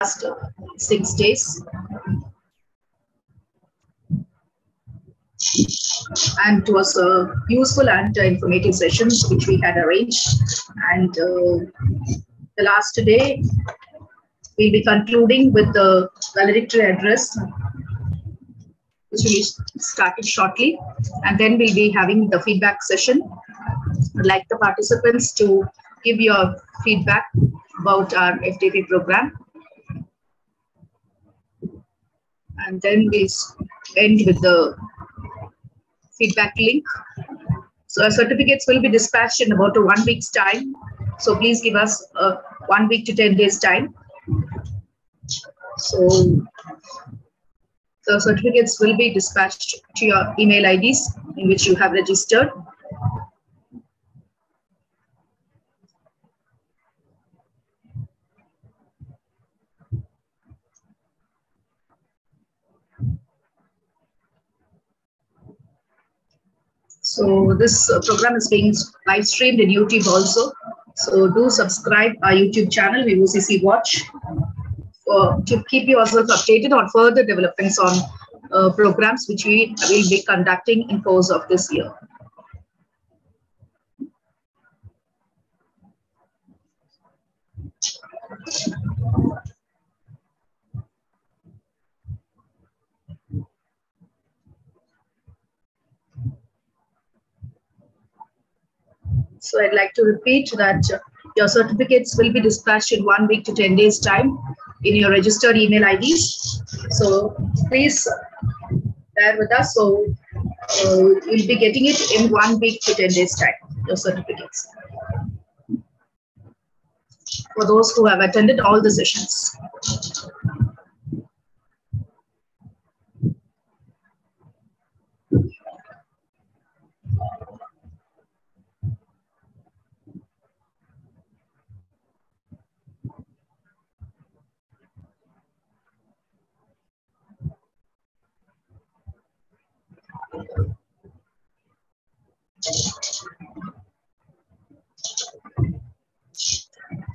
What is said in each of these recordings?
last six days. And it was a useful and informative session which we had arranged. And uh, the last day, we'll be concluding with the valedictory address, which will be started shortly. And then we'll be having the feedback session. I'd like the participants to give your feedback about our FDP program. And then we'll end with the feedback link. So our certificates will be dispatched in about a one week's time. So please give us a one week to 10 days time. So the certificates will be dispatched to your email IDs in which you have registered. So this uh, program is being live streamed in YouTube also. So do subscribe our YouTube channel, VOCC Watch, for, to keep yourself updated on further developments on uh, programs which we will be conducting in course of this year. So I'd like to repeat that your certificates will be dispatched in one week to 10 days time in your registered email IDs. So please bear with us. So uh, you'll be getting it in one week to 10 days time, your certificates. For those who have attended all the sessions.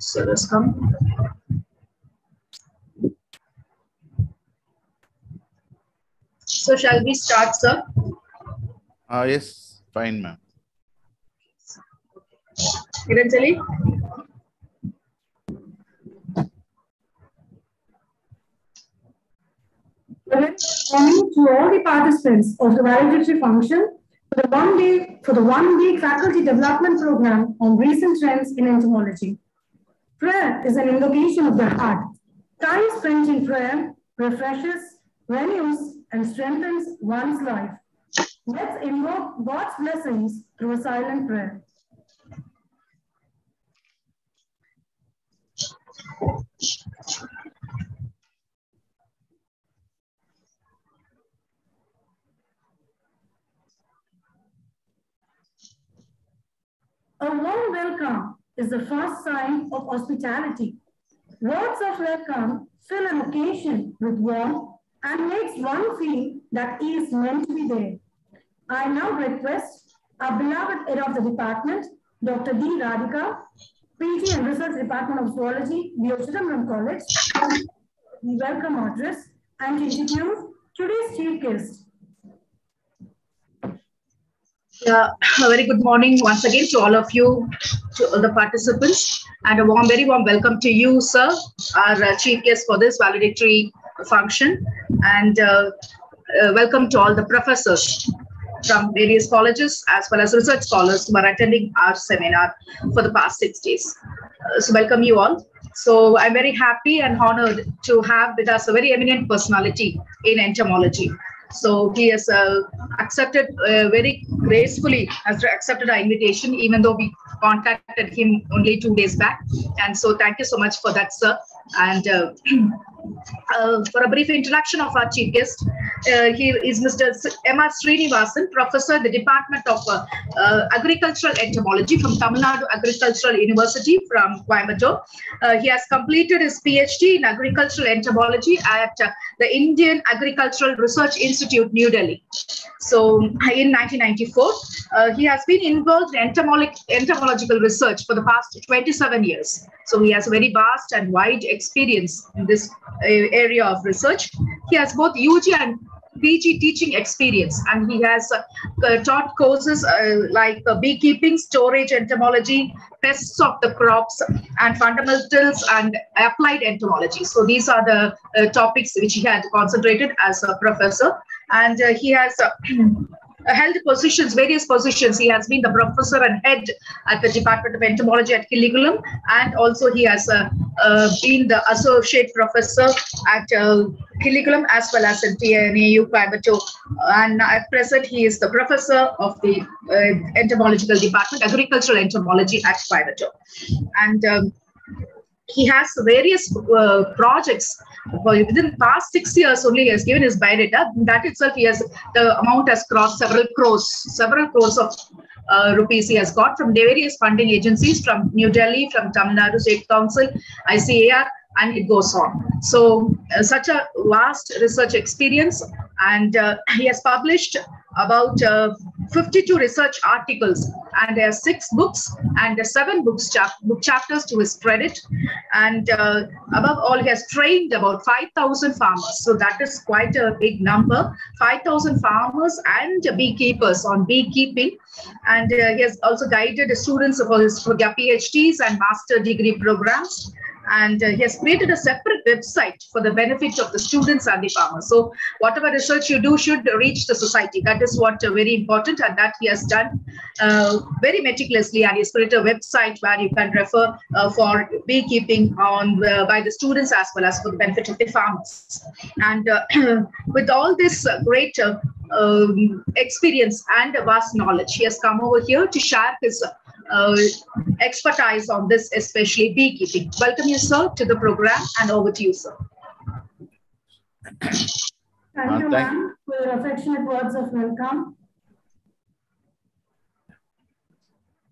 So let's come. So shall we start, sir? Uh, yes, fine, ma'am. Kiranjali? Morning to all the participants of the validatory function for the one day for the one week faculty development program on recent trends in entomology. Prayer is an invocation of the heart. Time spent in prayer refreshes, renews, and strengthens one's life. Let's invoke God's blessings through a silent prayer. A warm welcome is the first sign of hospitality. Words of welcome fill an occasion with warmth and makes one feel that he is meant to be there. I now request our beloved head of the department, Dr. D. Radhika, PG and Research Department of Zoology, V.O. Chidambaram College, the welcome address and introduce today's chief guest, Yeah, a very good morning once again to all of you, to all the participants, and a warm, very warm welcome to you, sir, our uh, chief guest for this valedictory function, and uh, uh, welcome to all the professors from various colleges as well as research scholars who are attending our seminar for the past six days. Uh, so welcome you all. So I'm very happy and honored to have with us a very eminent personality in entomology. So he has uh, accepted uh, very gracefully, has accepted our invitation, even though we contacted him only two days back. And so thank you so much for that, sir. And uh, uh, for a brief introduction of our chief guest. Uh, he is Mr. M.R. Srinivasan, professor at the Department of uh, uh, Agricultural Entomology from Tamil Nadu Agricultural University from Coimbatore. Uh, he has completed his PhD in agricultural entomology at uh, the Indian Agricultural Research Institute, New Delhi. So, in 1994, uh, he has been involved in entomolo- entomological research for the past 27 years. So, he has a very vast and wide experience in this area of research. He has both UG and PG teaching experience, and he has uh, uh, taught courses uh, like uh, beekeeping, storage entomology, pests of the crops, and fundamentals and applied entomology. So these are the uh, topics which he had concentrated as a professor, and uh, he has. Held positions, various positions. He has been the professor and head at the Department of Entomology at Killikulam, and also he has uh, uh, been the associate professor at uh, Killikulam as well as in TNAU Coimbatore. And at present, he is the professor of the uh, entomological department, agricultural entomology at Coimbatore. And um, he has various uh, projects. Well, within past six years only he has given his biodata. That itself he has the amount has crossed several crores several crores of uh, rupees he has got from various funding agencies from new delhi from tamil nadu state council icar and it goes on. So uh, such a vast research experience and uh, he has published about uh, 52 research articles. And there are six books and there are seven books chap- book chapters to his credit. And uh, above all he has trained about 5000 farmers. So that is quite a big number. 5000 farmers and beekeepers on beekeeping. And uh, he has also guided students for his for their phds and master degree programs and uh, he has created a separate website for the benefit of the students and the farmers. So whatever research you do should reach the society. That is what uh, very important, and that he has done uh, very meticulously. And he's created a website where you can refer uh, for beekeeping on uh, by the students as well as for the benefit of the farmers. And uh, with all this great um, experience and vast knowledge, he has come over here to share his uh, expertise on this, especially beekeeping. Welcome you, sir, to the program, and over to you, sir. Thank Uh, you, ma'am, for your affectionate words of welcome.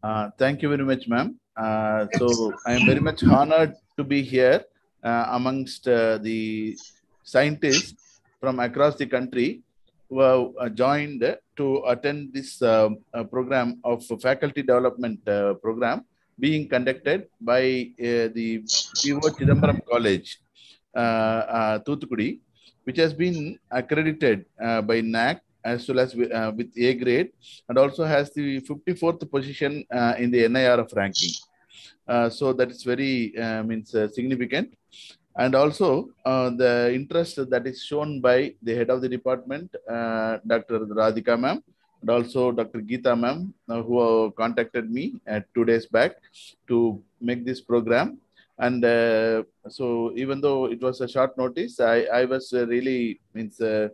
Uh, thank you very much, ma'am. Uh, so I am very much honored to be here uh, amongst uh, the scientists from across the country have uh, joined to attend this uh, uh, program of faculty development uh, program being conducted by the V.O. Chidambaram College, Thuthukudi, which has been accredited by NAAC as well as with, uh, with A grade and also has the 54th position uh, in the NIRF ranking. Uh, so that is very means significant. And also uh, the interest that is shown by the head of the department, uh, Dr. Radhika ma'am, and also Dr. Geeta ma'am, uh, who contacted me uh, two days back to make this program. And uh, so even though it was a short notice, I, I was really means uh,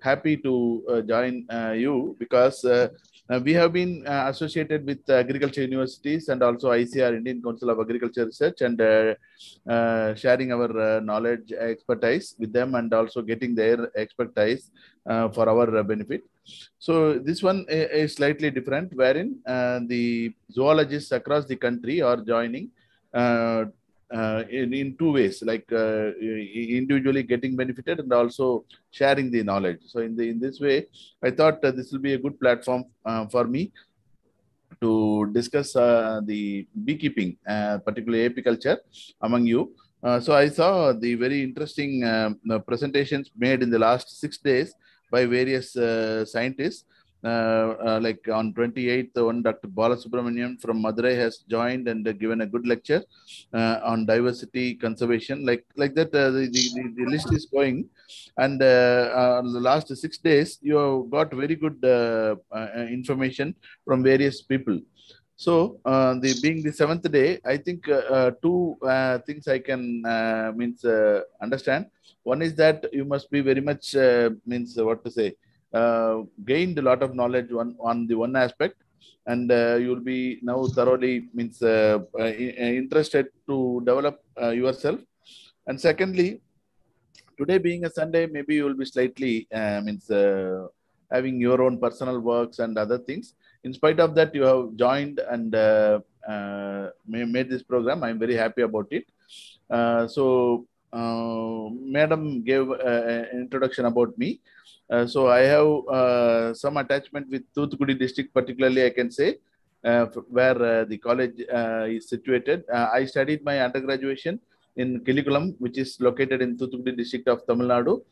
happy to join you because we have been uh, associated with agriculture universities and also ICAR, Indian Council of Agriculture Research, and uh, uh, sharing our uh, knowledge, expertise with them, and also getting their expertise uh, for our uh, benefit. So this one is slightly different, wherein uh, the zoologists across the country are joining uh, uh, in, in two ways, like uh, individually getting benefited and also sharing the knowledge. So in the in this way, I thought uh, this will be a good platform uh, for me to discuss uh, the beekeeping, particularly apiculture, among you. So I saw the very interesting um, presentations made in the last six days by various scientists. Uh, uh, like on 28th, one Dr. Balasubramanian from Madurai has joined and given a good lecture uh, on diversity conservation. Like like that, the, the, the list is going. And the last six days, you have got very good information from various people. So, uh, the being the seventh day, I think uh, uh, two things I can means understand. One is that you must be very much means what to say, uh, gained a lot of knowledge on on the one aspect, and uh, you will be now thoroughly means uh, uh, interested to develop uh, yourself. And secondly, today being a Sunday, maybe you will be slightly uh, means uh, having your own personal works and other things. In spite of that, you have joined and uh, uh, made this program. I'm very happy about it. Uh, so, uh, Madam gave uh, an introduction about me. Uh, so I have uh, some attachment with Thuthukudi district, particularly I can say, uh, where uh, the college uh, is situated. I studied my undergraduation in Killikulam, which is located in Thuthukudi district of Tamil Nadu,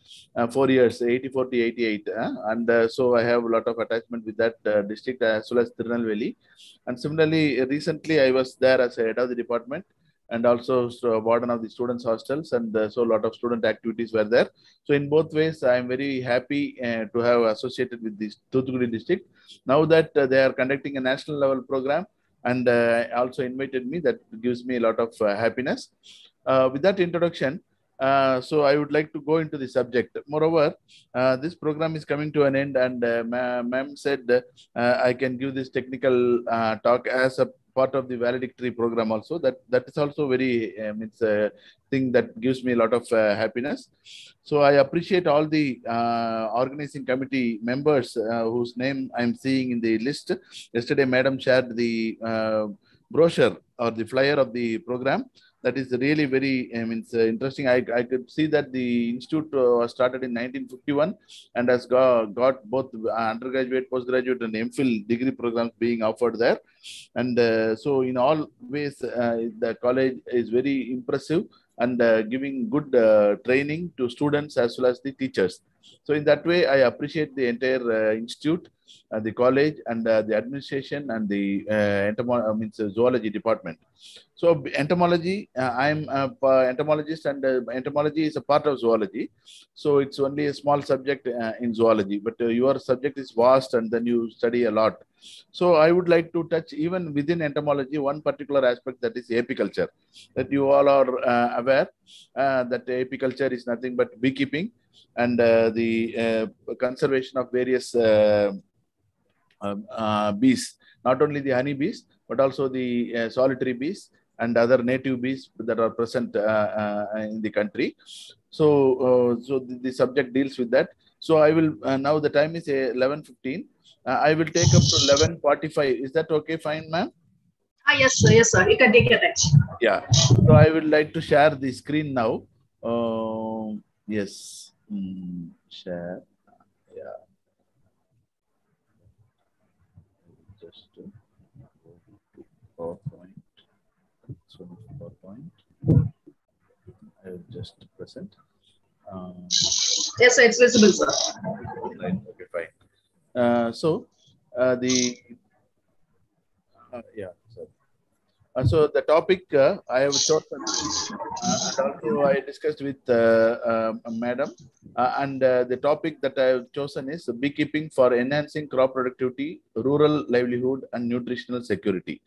four years, 84 to 88. uh, and so I have a lot of attachment with that district as well as Tirunelveli. And similarly, recently I was there as a head of the department and also so warden of the students hostels and uh, so a lot of student activities were there. So in both ways i am very happy uh, to have associated with this Thuthukudi district. Now that uh, they are conducting a national level program and uh, also invited me that gives me a lot of uh, happiness. Uh, with that introduction so I would like to go into the subject. Moreover, this program is coming to an end, and uh, ma- ma'am said I can give this technical talk as a part of the valedictory program also. That that is also very um, it's a thing that gives me a lot of uh, happiness. So i appreciate all the uh, organizing committee members uh, whose name i'm seeing in the list. Yesterday madam shared the brochure or the flyer of the program that is really very I mean, uh, interesting. I, I could see that the institute uh, was started in 1951 and has got, got both undergraduate, postgraduate, and MPhil degree programs being offered there. And uh, so, in all ways, uh, the college is very impressive and uh, giving good uh, training to students as well as the teachers. So, in that way, I appreciate the entire uh, institute, uh, the college, and uh, the administration and the uh, entomo- I mean, zoology department. So entomology, uh, I'm an entomologist and uh, entomology is a part of zoology. So it's only a small subject uh, in zoology, but uh, your subject is vast and then you study a lot. So I would like to touch even within entomology, one particular aspect that is apiculture, that you all are uh, aware uh, that apiculture is nothing but beekeeping and uh, the uh, conservation of various uh, uh, bees, not only the honey bees, but also the uh, solitary bees and other native bees that are present uh, uh, in the country. So, uh, so the, the subject deals with that. So I will uh, now the time is uh, 11:15. Uh, I will take up to 11:45. Is that okay? Fine, ma'am. Ah, yes, sir. Yes, sir. You can take your time. Yeah. So I would like to share the screen now. Um yes. Mm, share. Yeah. Just to go to PowerPoint. So PowerPoint. I will just present. Um, Yes, sir. It's visible, sir. Right. Okay, fine. Uh, so uh, the uh, yeah. So, uh, so the topic uh, I have chosen, uh, and also I discussed with Madam, uh, and uh, the topic that I have chosen is beekeeping for enhancing crop productivity, rural livelihood, and nutritional security.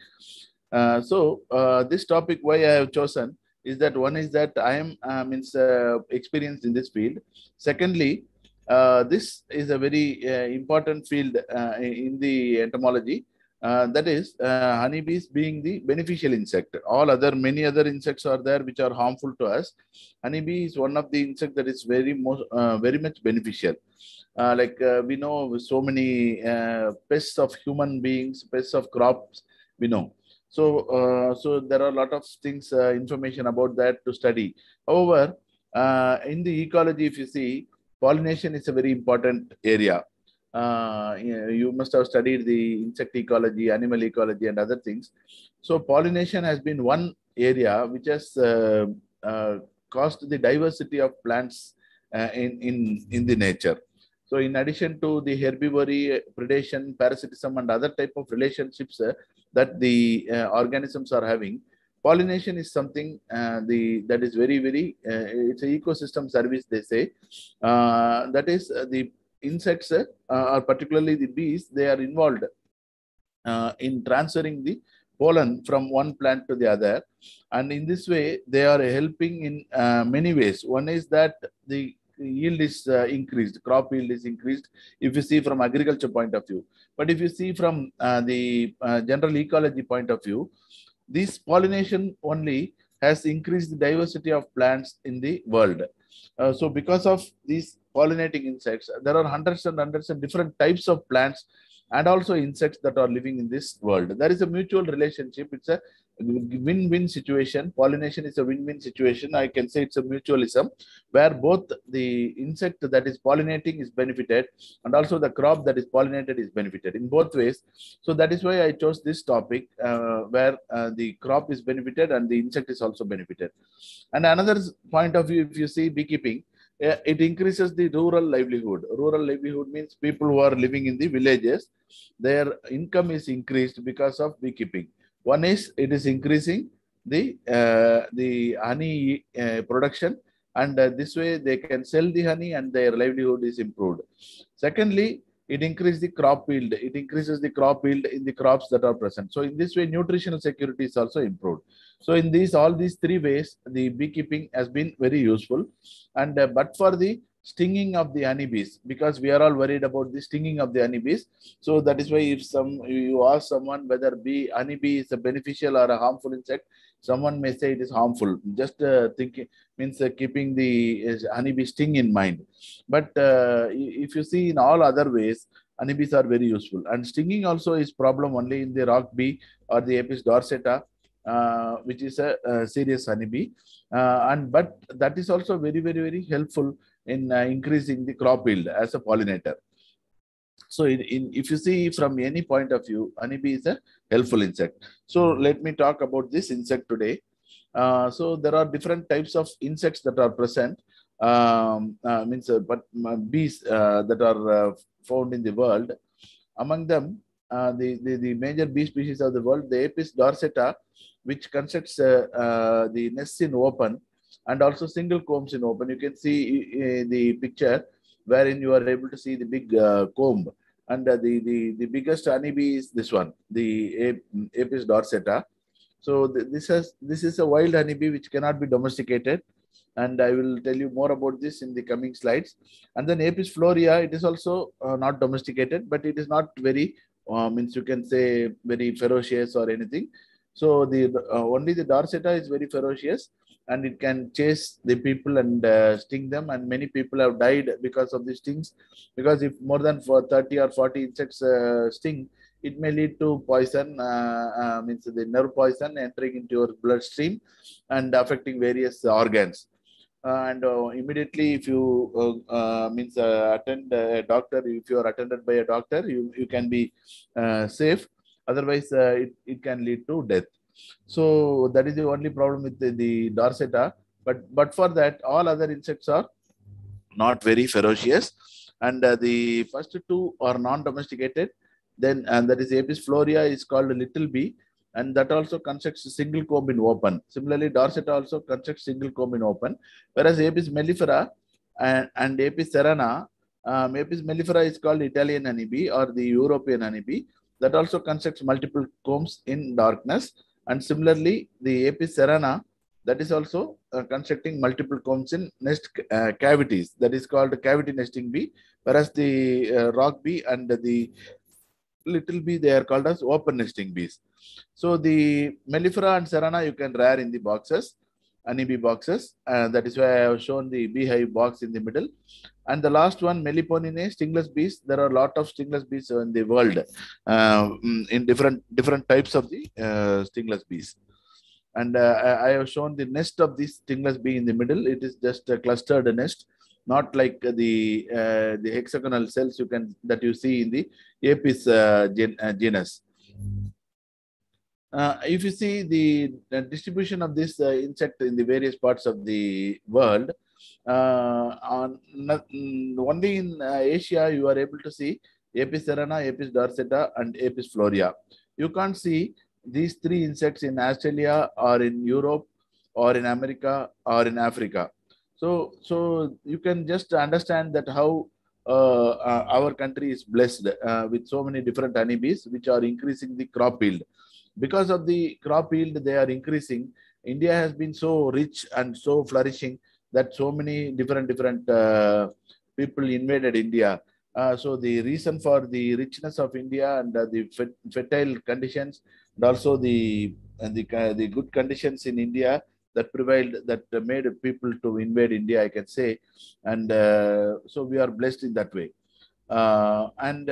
Uh, so uh, this topic, why I have chosen is that one is that I am uh, means uh, experienced in this field. Secondly, uh, this is a very uh, important field in the entomology. That is, honeybees being the beneficial insect. All other many other insects are there which are harmful to us. Honeybee is one of the insect that is very most very much beneficial. Like we know so many pests of human beings, pests of crops. We know. So, uh, so there are a lot of things, uh, information about that to study. However, uh, in the ecology, if you see, pollination is a very important area. Uh, you, must have studied the insect ecology, animal ecology, and other things. So, pollination has been one area which has uh, uh, caused the diversity of plants in, in, in the nature. So, in addition to the herbivory, predation, parasitism, and other type of relationships that the uh, organisms are having, pollination is something uh, the that is very very uh, it's an ecosystem service they say. Uh, that is the insects or particularly the bees they are involved in transferring the pollen from one plant to the other. And in this way they are helping in many ways. One is that the yield is uh, increased crop yield is increased if you see from agriculture point of view but if you see from uh, the uh, general ecology point of view this pollination only has increased the diversity of plants in the world Uh, so because of these pollinating insects, there are hundreds and hundreds of different types of plants and also insects that are living in this world. There is a mutual relationship. It's a win-win situation. Pollination is a win-win situation. I can say it's a mutualism where both the insect that is pollinating is benefited and also the crop that is pollinated is benefited in both ways. So that is why I chose this topic uh, where uh, the crop is benefited and the insect is also benefited. And another point of view, if you see beekeeping, uh, it increases the rural livelihood. Rural livelihood means people who are living in the villages, their income is increased because of beekeeping. One is it is increasing the uh, the honey uh, production, and uh, this way they can sell the honey and their livelihood is improved. Secondly, it increases the crop yield. It increases the crop yield in the crops that are present. So in this way, nutritional security is also improved. So in these all these three ways, the beekeeping has been very useful. And uh, but for the stinging of the honeybees, because we are all worried about the stinging of the honeybees. So that is why if some you ask someone whether bee honeybee is a beneficial or a harmful insect, someone may say it is harmful. Just uh, thinking means uh, keeping the uh, honeybee sting in mind. But uh, if you see in all other ways, honeybees are very useful. And stinging also is problem only in the rock bee or the Apis dorsata uh, which is a, a serious honeybee. Uh, and but that is also very, very, very helpful in uh, increasing the crop yield as a pollinator. So in, in, if you see from any point of view, honeybee is a helpful insect. So let me talk about this insect today. Uh, so there are different types of insects that are present. Um, uh, means, uh, but bees that are found in the world. Among them, the, the, the major bee species of the world, the Apis dorsata, which constructs uh, uh, the nests in open and also single combs in open. You can see the picture wherein you are able to see the big uh, comb. And the, the, the biggest honeybee is this one, the Apis dorsata. So th this has this is a wild honeybee which cannot be domesticated, and I will tell you more about this in the coming slides. And then Apis florea, it is also uh, not domesticated, but it is not very uh, means you can say very ferocious or anything. So the uh, only the dorsata is very ferocious and it can chase the people and uh, sting them. And many people have died because of these stings. Because if more than for 30 or 40 insects uh, sting, it may lead to poison, uh, uh, means the nerve poison entering into your bloodstream and affecting various organs. and immediately, if you means attend a doctor, if you are attended by a doctor, you, you can be safe otherwise uh, it, it can lead to death so that is the only problem with the, the dorsata but but for that all other insects are not very ferocious. And uh, the first two are non-domesticated. Then and that is apis florea is called little bee and that also constructs single comb in open. Similarly dorsata also constructs single comb in open. Whereas apis mellifera and, and apis cerana um, apis mellifera is called italian honeybee or the european honeybee. That also constructs multiple combs in darkness. And similarly, the Apis cerana, that is also uh, constructing multiple combs in nest uh, cavities. That is called cavity nesting bee. Whereas the uh, rock bee and the little bee, they are called as open nesting bees. So the mellifera and cerana you can rear in the boxes, honeybee boxes. And that is why I have shown the beehive box in the middle. And the last one, Meliponidae, stingless bees. There are a lot of stingless bees in the world uh, in different different types of the uh, stingless bees. And uh, I have shown the nest of this stingless bee in the middle. It is just a clustered nest, not like the uh, the hexagonal cells you can that you see in the Apis uh, gen, uh, if you see the, the, distribution of this insect in the various parts of the world, uh, on, only in uh, Asia you are able to see Apis cerana, Apis dorsata, and Apis florea. You can't see these three insects in Australia or in Europe or in America or in Africa. So, so you can just understand that how uh, uh, our country is blessed uh, with so many different honeybees, which are increasing the crop yield. Because of the crop yield, they are increasing. India has been so rich and so flourishing that so many different different uh, people invaded India. Uh, so the reason for the richness of India and uh, the fertile conditions, and also the and the the good conditions in India that prevailed, that made people to invade India, I can say. And uh, so we are blessed in that way. Uh, and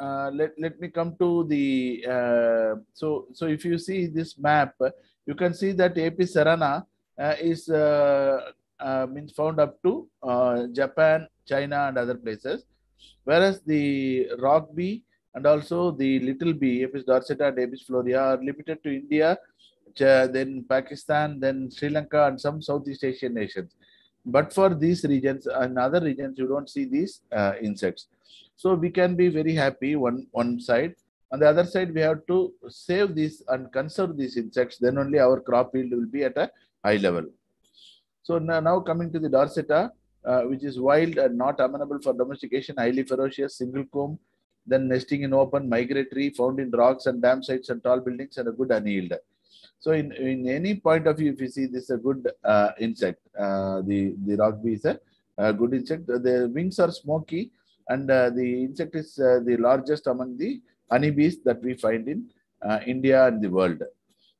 uh, let, let me come to the, uh, so, so if you see this map, you can see that Apis cerana uh, is uh, uh, means found up to uh, Japan, China, and other places, whereas the rock bee and also the little bee, Apis dorsata and Apis florea, are limited to India, then Pakistan, then Sri Lanka, and some Southeast Asian nations. But for these regions and other regions, you don't see these insects. So we can be very happy one one side. On the other side, we have to save these and conserve these insects. Then only our crop yield will be at a high level. So now, now coming to the dorsata, uh, which is wild and not amenable for domestication, highly ferocious, single comb, then nesting in open, migratory, found in rocks and dam sites and tall buildings, and a good honey yield. So in, in any point of view, if you see this is a good uh, insect, uh, the, the rock bee is a, a good insect. The wings are smoky and uh, the insect is uh, the largest among the honeybees that we find in uh, India and the world.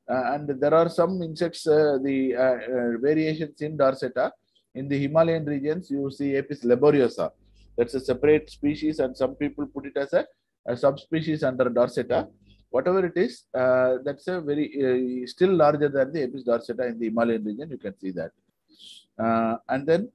And there are some insects, the variations in Dorsata. In the Himalayan regions, you see Apis laboriosa. That's a separate species, and some people put it as a, a subspecies under Dorsata. Whatever it is, uh, that's a very uh, still larger than the Apis dorsata in the Himalayan region. You can see that. Uh, and then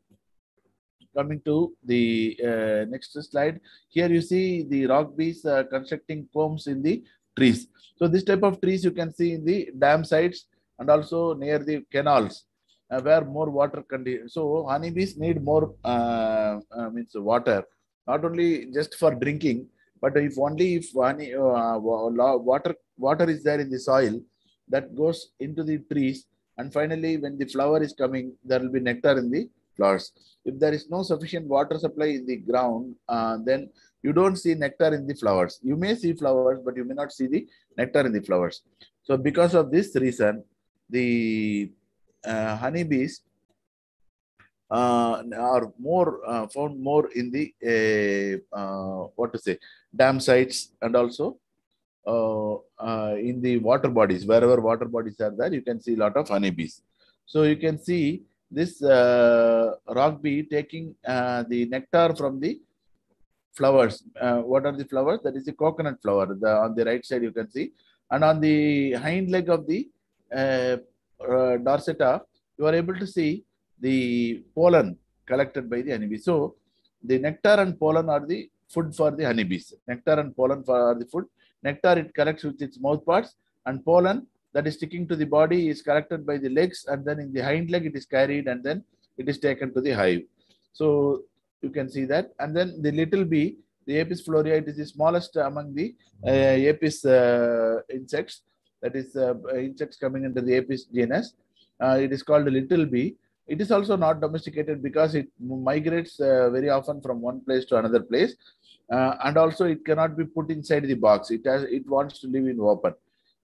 coming to the uh, next slide, here you see the rock bees uh, constructing combs in the trees. So this type of trees you can see in the dam sites and also near the canals uh, where more water condition. So honeybees need more uh, uh, means water, not only just for drinking, but if only if honey, uh, water water is there in the soil, that goes into the trees, and finally when the flower is coming, there will be nectar in the flowers. If there is no sufficient water supply in the ground, uh, then you don't see nectar in the flowers. You may see flowers, but you may not see the nectar in the flowers. So because of this reason, the uh, honeybees uh, are more uh, found more in the uh, uh, what to say dam sites and also uh, in the water bodies wherever water bodies are there you can see a lot of honeybees so you can see this uh, rock bee taking uh, the nectar from the flowers uh, what are the flowers that is the coconut flower the, on the right side you can see and on the hind leg of the uh, uh, dorsata you are able to see the pollen collected by the honeybee. So the nectar and pollen are the food for the honeybees. Nectar and pollen for, are the food. Nectar it collects with its mouth parts and pollen that is sticking to the body is collected by the legs and then in the hind leg it is carried and then it is taken to the hive. So you can see that. And then the little bee, the Apis florea, it is the smallest among the uh, Apis uh, insects. That is uh, insects coming into the Apis genus. Uh, it is called a little bee it is also not domesticated because it migrates uh, very often from one place to another place uh, and also it cannot be put inside the box it has it wants to live in open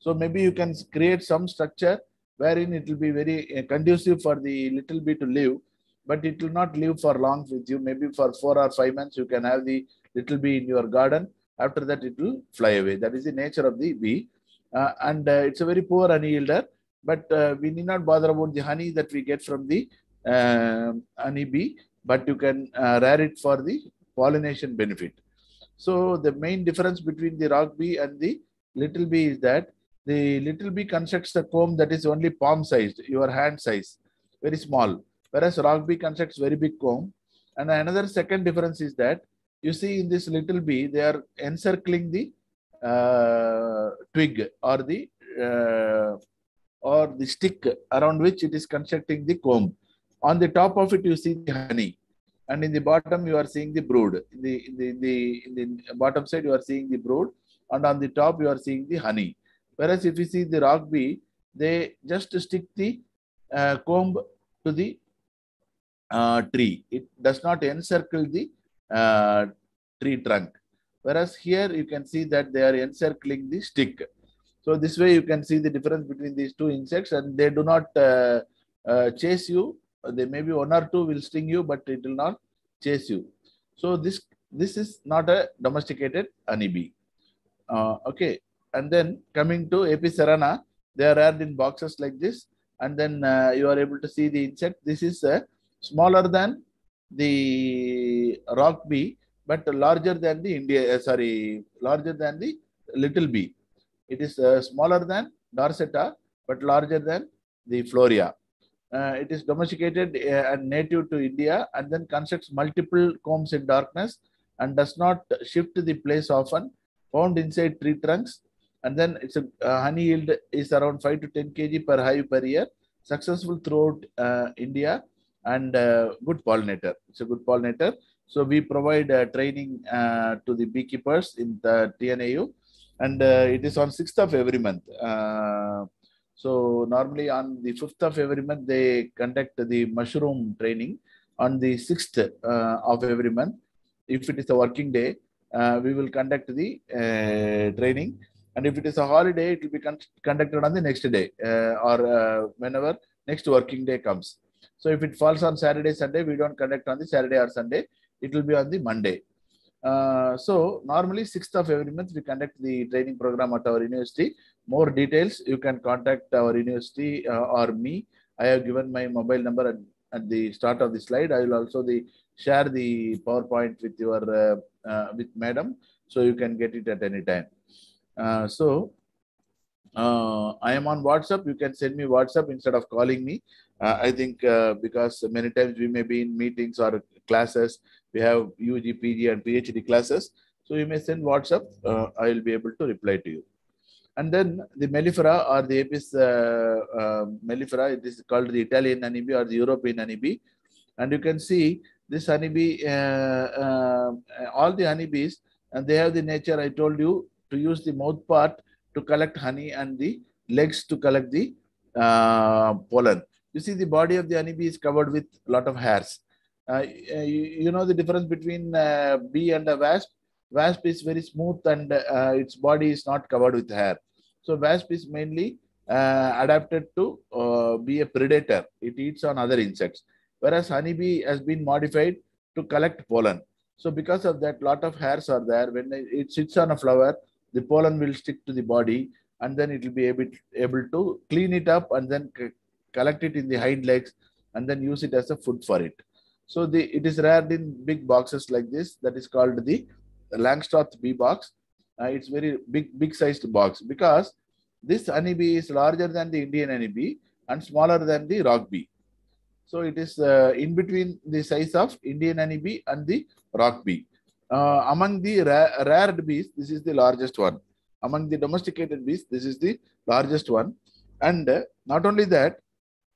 so maybe you can create some structure wherein it will be very uh, conducive for the little bee to live but it will not live for long with you. Maybe for four or five months you can have the little bee in your garden. After that it will fly away. That is the nature of the bee. Uh, and it's a very poor honey yielder but uh, we need not bother about the honey that we get from the uh, honey bee, but you can uh, rear it for the pollination benefit. So the main difference between the rock bee and the little bee is that the little bee constructs the comb that is only palm sized, your hand size, very small, whereas rock bee constructs very big comb. And another second difference is that you see in this little bee, they are encircling the uh, twig or the or the stick around which it is constructing the comb. On the top of it, you see the honey, and in the bottom, you are seeing the brood. In the in the in the, in the bottom side, you are seeing the brood, and on the top, you are seeing the honey. Whereas if you see the rock bee, they just stick the uh, comb to the uh, tree. It does not encircle the uh, tree trunk. Whereas here, you can see that they are encircling the stick. So this way you can see the difference between these two insects and they do not uh, uh, chase you. They maybe one or two will sting you, but it will not chase you. So this this is not a domesticated honeybee. Uh, okay, and then coming to Apis cerana, they are reared in boxes like this, and then uh, you are able to see the insect. This is uh, smaller than the rock bee, but larger than the India, uh, sorry, larger than the little bee. It is uh, smaller than Dorsata, but larger than the Florea. Uh, it is domesticated uh, and native to India and then constructs multiple combs in darkness and does not shift the place often, found inside tree trunks. And then its a uh, honey yield is around 5 to 10 kg per hive per year, successful throughout uh, India and uh, good pollinator. It's a good pollinator. So we provide uh, training uh, to the beekeepers in the TNAU and uh, it is on 6th of every month. So normally on the 5th of every month, they conduct the mushroom training on the 6th uh, of every month. If it is a working day, we will conduct the training. And if it is a holiday, it will be con- conducted on the next day uh, or uh, whenever next working day comes. So if it falls on Saturday, Sunday, we don't conduct on the Saturday or Sunday. It will be on the Monday. Uh, so normally 6th of every month, we conduct the training program at our university. More details, you can contact our university uh, or me. I have given my mobile number at, at the start of the slide. I will also the share the PowerPoint with your uh, uh, with madam, so you can get it at any time. Uh, so uh, I am on WhatsApp. You can send me WhatsApp instead of calling me. Uh, I think uh, because many times we may be in meetings or classes, we have UG, PG, and PhD classes. So you may send WhatsApp. Uh, I will be able to reply to you. And then the mellifera or the Apis uh, mellifera, it is called the Italian honeybee or the European honeybee. And you can see this honeybee, all the honeybees, and they have the nature I told you to use the mouth part to collect honey and the legs to collect the uh, pollen. You see the body of the honeybee is covered with a lot of hairs. Uh, you, you know the difference between uh, bee and a wasp? Wasp is very smooth and uh, its body is not covered with hair. So wasp is mainly uh, adapted to uh, be a predator. It eats on other insects. Whereas honeybee has been modified to collect pollen. So because of that, lot of hairs are there. When it sits on a flower, the pollen will stick to the body and then it will be able, able to clean it up and then collect it in the hind legs and then use it as a food for it. So the it is reared in big boxes like this. That is called the Langstroth bee box. Uh, it's very big, big sized box because this honeybee is larger than the Indian honeybee and smaller than the rock bee. So it is uh, in between the size of Indian honeybee and the rock bee. Uh, among the ra- rared bees, this is the largest one. Among the domesticated bees, this is the largest one. And uh, not only that,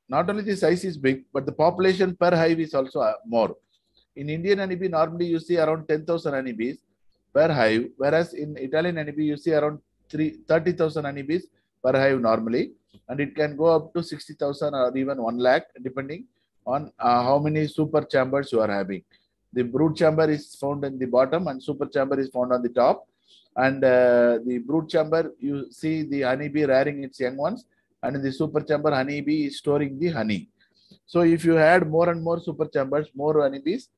not only the size is big, but the population per hive is also uh, more. In Indian honeybee, normally you see around 10,000 honeybees per hive, whereas in Italian honeybee, you see around 30,000 honeybees per hive normally. And it can go up to 60,000 or even 1 lakh, depending on uh, how many super chambers you are having. The brood chamber is found in the bottom and super chamber is found on the top. And uh, the brood chamber, you see the honeybee rearing its young ones and in the super chamber honeybee is storing the honey. So if you add more and more super chambers more honeybees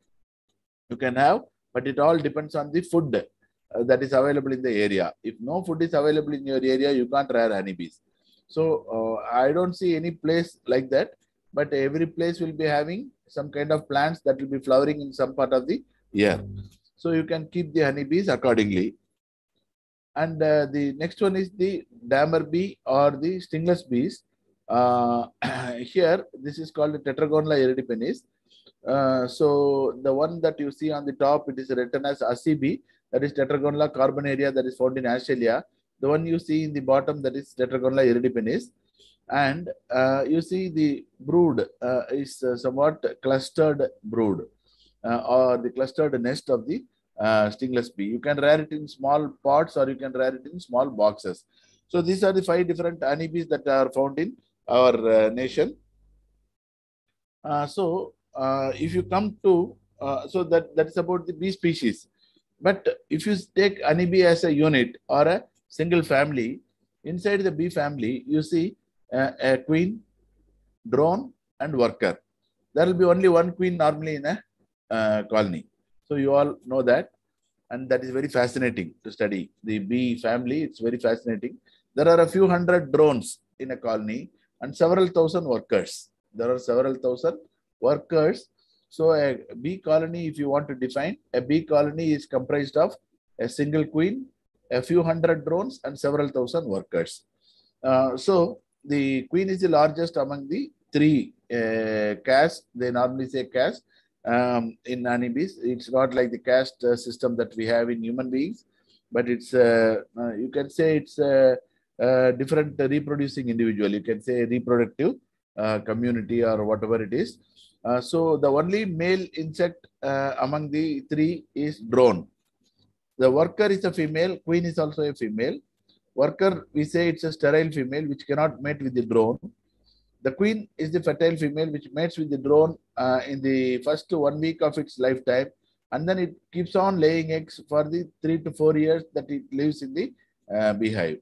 you can have but it all depends on the food uh, that is available in the area. If no food is available in your area you can't rear honeybees. So uh, i don't see any place like that but every place will be having some kind of plants that will be flowering in some part of the year so you can keep the honeybees accordingly and uh, the next one is the dammer bee or the stingless bees. Uh, here, this is called the Tetragonula iridipennis. Uh, so the one that you see on the top, it is written as Asibi, that is Tetragonula carbonaria that is found in Australia. The one you see in the bottom, that is Tetragonula iridipennis. And uh, you see the brood uh, is uh, somewhat clustered brood uh, or the clustered nest of the uh, stingless bee. You can rear it in small pots or you can rear it in small boxes. So these are the five different honeybees that are found in our uh, nation. So if you come to, so that that's about the bee species. But if you take honeybee as a unit or a single family, inside the bee family, you see a queen, drone, and worker. There will be only one queen normally in a uh, colony. So you all know that. And that is very fascinating to study. The bee family, it's very fascinating. There are a few hundred drones in a colony and several thousand workers. There are several thousand workers. So a bee colony, if you want to define, a bee colony is comprised of a single queen, a few hundred drones, and several thousand workers. Uh, so the queen is the largest among the three uh, castes. They normally say caste um, in honeybees. It's not like the caste uh, system that we have in human beings, but it's uh, uh, you can say it's a, a different reproducing individual. You can say reproductive uh, community or whatever it is. Uh, so the only male insect uh, among the three is drone. The worker is a female, queen is also a female. Worker, we say it's a sterile female which cannot mate with the drone. The queen is the fertile female which mates with the drone uh, in the first one week of its lifetime, and then it keeps on laying eggs for the three to four years that it lives in the uh, beehive.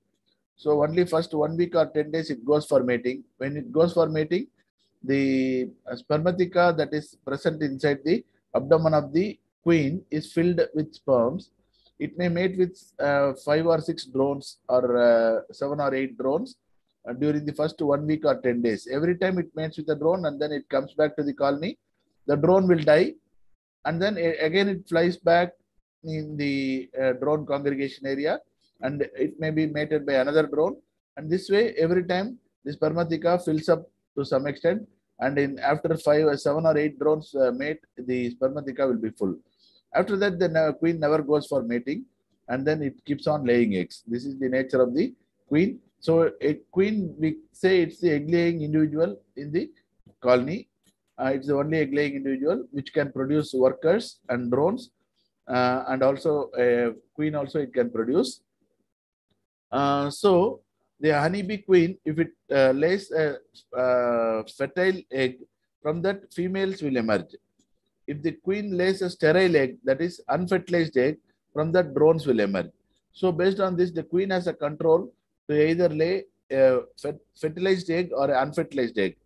So only first one week or 10 days it goes for mating. When it goes for mating, the spermatheca that is present inside the abdomen of the queen is filled with sperms. It may mate with uh, five or six drones or uh, seven or eight drones uh, during the first one week or 10 days. Every time it mates with a drone and then it comes back to the colony, the drone will die and then again it flies back in the uh, drone congregation area and it may be mated by another drone. And this way, every time the spermatheca fills up to some extent and in after five or seven or eight drones uh, mate, the spermatheca will be full. After that, the uh, queen never goes for mating and then it keeps on laying eggs. This is the nature of the queen. So a queen, we say it's the egg-laying individual in the colony. Uh, it's the only egg-laying individual which can produce workers and drones. Uh, and also a queen also it can produce. Uh, so the honeybee queen, if it uh, lays a uh, fertile egg, from that females will emerge. If the queen lays a sterile egg, that is unfertilized egg, from that drones will emerge. So based on this, the queen has a control to either lay a fertilized egg or an unfertilized egg.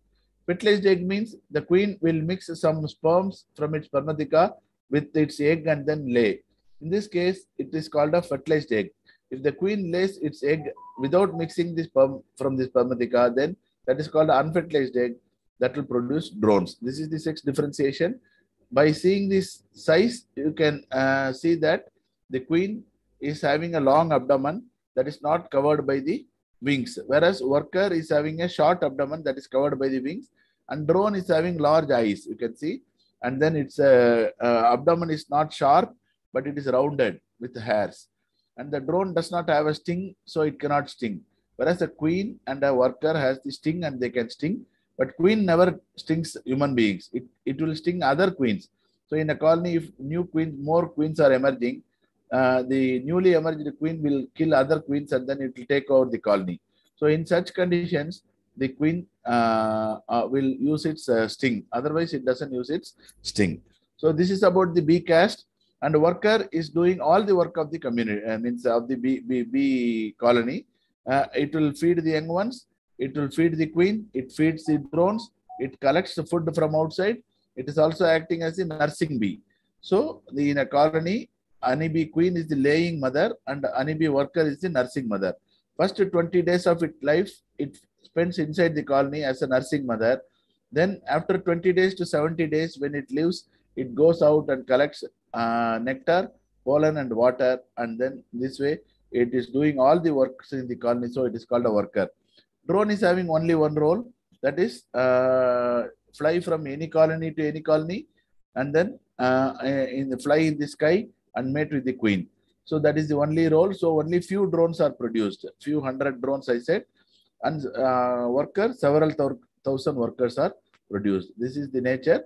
Fertilized egg means the queen will mix some sperms from its spermatheca with its egg and then lay. In this case, it is called a fertilized egg. If the queen lays its egg without mixing the sperm from the spermatheca, then that is called unfertilized egg that will produce drones. This is the sex differentiation. By seeing this size, you can uh, see that the queen is having a long abdomen that is not covered by the wings, whereas worker is having a short abdomen that is covered by the wings, and drone is having large eyes. You can see, and then its uh, uh, abdomen is not sharp, but it is rounded with hairs. And the drone does not have a sting, so it cannot sting. Whereas a queen and a worker has the sting and they can sting, but queen never stings human beings. It, it will sting other queens. So in a colony, if new queens, more queens are emerging, uh, the newly emerged queen will kill other queens and then it will take over the colony. So in such conditions, the queen uh, uh, will use its uh, sting. Otherwise, it doesn't use its sting. So this is about the bee caste and worker is doing all the work of the community, uh, means of the bee, bee, bee colony. Uh, it will feed the young ones. It will feed the queen. It feeds the drones. It collects the food from outside. It is also acting as a nursing bee. So the, in a colony, honeybee queen is the laying mother and honeybee worker is the nursing mother. First 20 days of its life, it spends inside the colony as a nursing mother. Then after 20 days to 70 days, when it leaves, it goes out and collects uh, nectar, pollen and water. And then this way, it is doing all the works in the colony. So it is called a worker. Drone is having only one role. That is uh, fly from any colony to any colony. And then uh, in the fly in the sky and mate with the queen. So that is the only role. So only few drones are produced, few hundred drones I said, and uh, workers, several thousand workers are produced. This is the nature.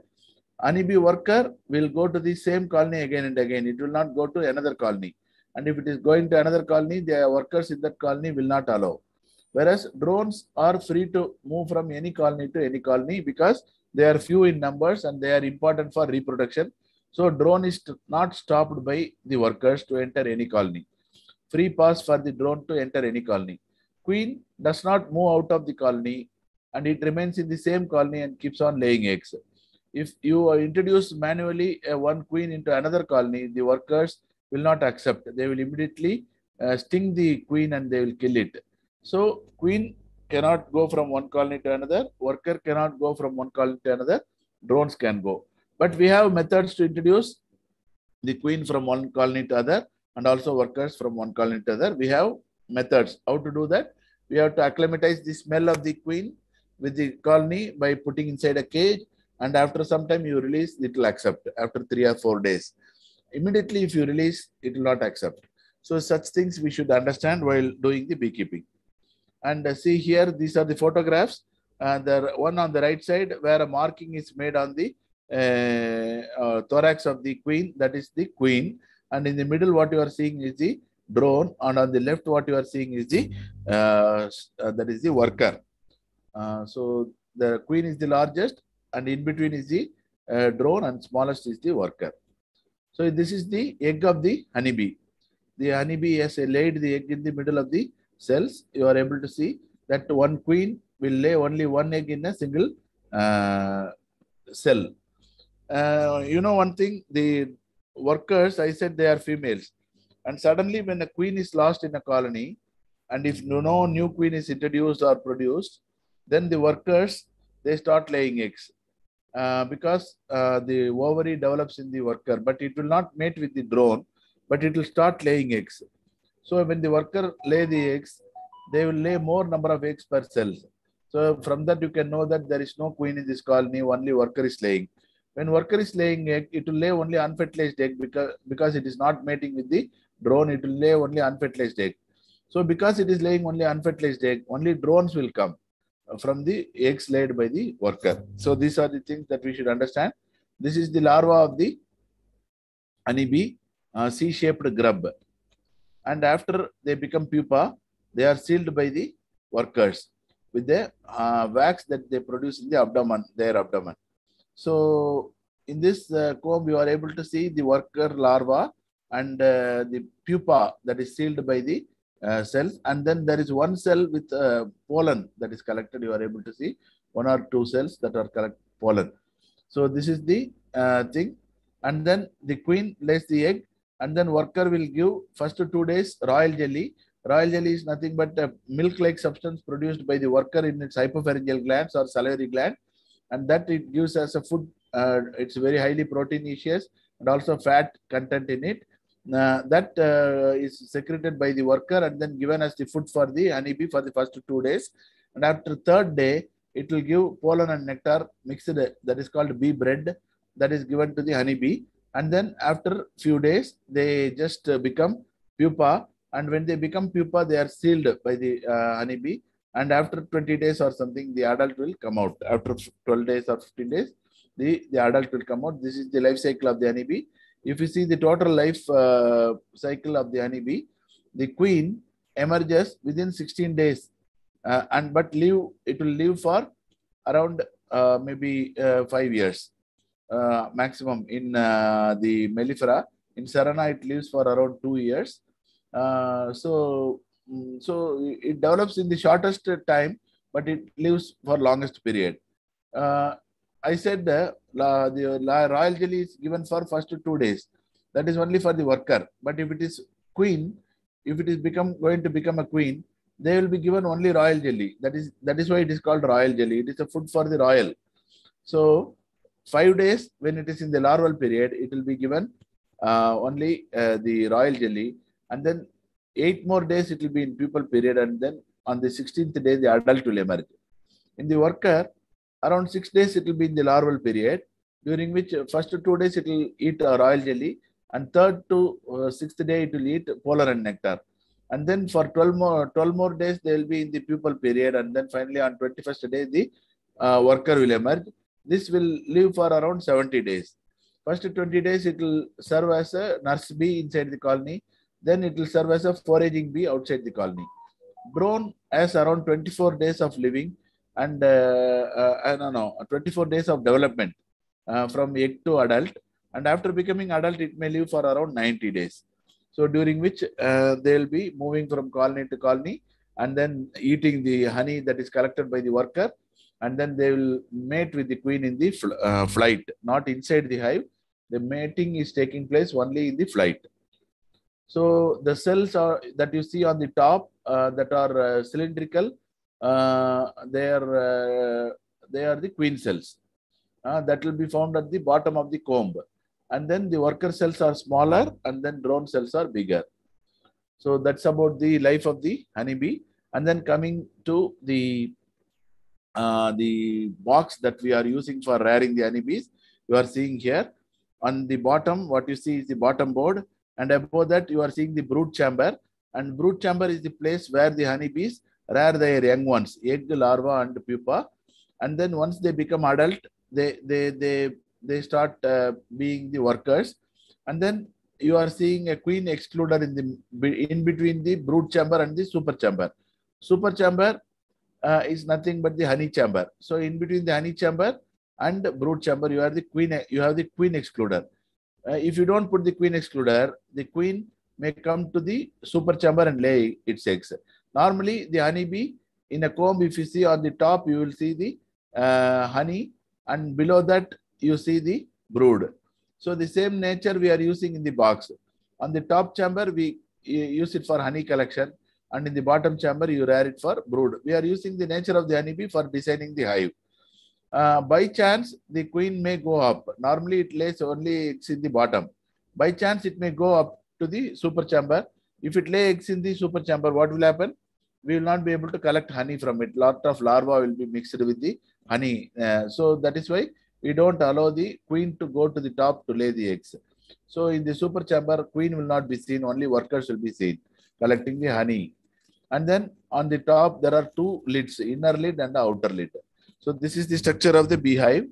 Honeybee worker will go to the same colony again and again. It will not go to another colony. And if it is going to another colony, the workers in that colony will not allow. Whereas drones are free to move from any colony to any colony because they are few in numbers and they are important for reproduction so drone is not stopped by the workers to enter any colony. Free pass for the drone to enter any colony. Queen does not move out of the colony and it remains in the same colony and keeps on laying eggs. If you introduce manually a one queen into another colony, the workers will not accept. They will immediately uh, sting the queen and they will kill it. So queen cannot go from one colony to another. Worker cannot go from one colony to another. Drones can go. But we have methods to introduce the queen from one colony to other and also workers from one colony to other. We have methods. How to do that? We have to acclimatize the smell of the queen with the colony by putting inside a cage and after some time you release, it will accept after three or four days. Immediately if you release, it will not accept. So such things we should understand while doing the beekeeping. And uh, see here, these are the photographs. Uh, the one on the right side where a marking is made on the uh, uh, thorax of the queen, that is the queen. And in the middle, what you are seeing is the drone. And on the left, what you are seeing is the, that is the worker. So the queen is the largest and in between is the uh, drone and smallest is the worker. So this is the egg of the honeybee. The honeybee has laid the egg in the middle of the cells. You are able to see that one queen will lay only one egg in a single uh, cell. Uh, you know one thing, the workers, I said they are females. And suddenly when a queen is lost in a colony, and if no new queen is introduced or produced, then the workers, they start laying eggs. Uh, because uh, the ovary develops in the worker, but it will not mate with the drone, but it will start laying eggs. So when the worker lay the eggs, they will lay more number of eggs per cell. So from that you can know that there is no queen in this colony, only worker is laying. When worker is laying egg, it will lay only unfertilized egg because, because it is not mating with the drone, it will lay only unfertilized egg. So because it is laying only unfertilized egg, only drones will come from the eggs laid by the worker. So these are the things that we should understand. This is the larva of the honeybee, uh, C-shaped grub. And after they become pupa, they are sealed by the workers with the uh, wax that they produce in the abdomen, their abdomen. So in this uh, comb, you are able to see the worker larva and uh, the pupa that is sealed by the uh, cells. And then there is one cell with uh, pollen that is collected. You are able to see one or two cells that are collect pollen. So this is the uh, thing. And then the queen lays the egg and then worker will give first two days royal jelly. Royal jelly is nothing but a milk-like substance produced by the worker in its hypopharyngeal glands or salivary gland. And that it gives as a food. Uh, it's very highly proteinaceous and also fat content in it. Uh, that uh, is secreted by the worker and then given as the food for the honeybee for the first two days. And after third day, it will give pollen and nectar mixed that is called bee bread that is given to the honeybee. And then after a few days, they just uh, become pupa. And when they become pupa, they are sealed by the uh, honeybee. And after 20 days or something, the adult will come out. After 12 days or 15 days, the, the adult will come out. This is the life cycle of the honeybee. If you see the total life uh, cycle of the honeybee, the queen emerges within 16 days. Uh, and but live it will live for around uh, maybe five years uh, maximum in uh, the mellifera. In cerana, it lives for around two years. Uh, so, so it develops in the shortest time, but it lives for longest period. I said the, the royal jelly is given for first two days. That is only for the worker. But if it is queen, if it is become going to become a queen, they will be given only royal jelly. That is that is why it is called royal jelly. It is a food for the royal. So five days when it is in the larval period, it will be given uh, only uh, the royal jelly, and then eight more days it will be in pupal period, and then on the 16th day the adult will emerge. In the worker, around six days it will be in the larval period, during which first two days it will eat a royal jelly, and third to uh, sixth day it will eat pollen and nectar. And then for 12 more 12 more days they will be in the pupal period, and then finally on 21st day the uh, worker will emerge this will live for around 70 days. First 20 days, it will serve as a nurse bee inside the colony. Then it will serve as a foraging bee outside the colony. Drone has around 24 days of living and uh, don't know 24 days of development uh, from egg to adult. And after becoming adult, it may live for around 90 days. So during which uh, they will be moving from colony to colony and then eating the honey that is collected by the worker and then they will mate with the queen in the fl uh, flight, not inside the hive. The mating is taking place only in the flight. So the cells are that you see on the top uh, that are uh, cylindrical uh, they are uh, they are the queen cells. Uh, that will be found at the bottom of the comb. And then the worker cells are smaller and then drone cells are bigger. So that's about the life of the honeybee. And then coming to the uh, the box that we are using for rearing the honeybees, you are seeing here. On the bottom, what you see is the bottom board. And above that, you are seeing the brood chamber. And brood chamber is the place where the honeybees rear their young ones, egg, larva, and pupa. And then once they become adult, they they they they start uh, being the workers. And then you are seeing a queen excluder in the in between the brood chamber and the super chamber. Super chamber uh, is nothing but the honey chamber. So in between the honey chamber and brood chamber, you are the queen. You have the queen excluder. Uh, if you don't put the queen excluder, the queen may come to the super chamber and lay its eggs. Normally, the honeybee in a comb, if you see on the top, you will see the uh, honey, and below that you see the brood. So the same nature we are using in the box. On the top chamber, we use it for honey collection and in the bottom chamber, you rear it for brood. We are using the nature of the honeybee for designing the hive. Uh, by chance, the queen may go up. Normally, it lays only eggs in the bottom. By chance, it may go up to the super chamber. If it lays eggs in the super chamber, what will happen? We will not be able to collect honey from it. Lot of larvae will be mixed with the honey. Uh, so that is why we don't allow the queen to go to the top to lay the eggs. So in the super chamber, queen will not be seen. Only workers will be seen collecting the honey. And then on the top, there are two lids, inner lid and the outer lid. So this is the structure of the beehive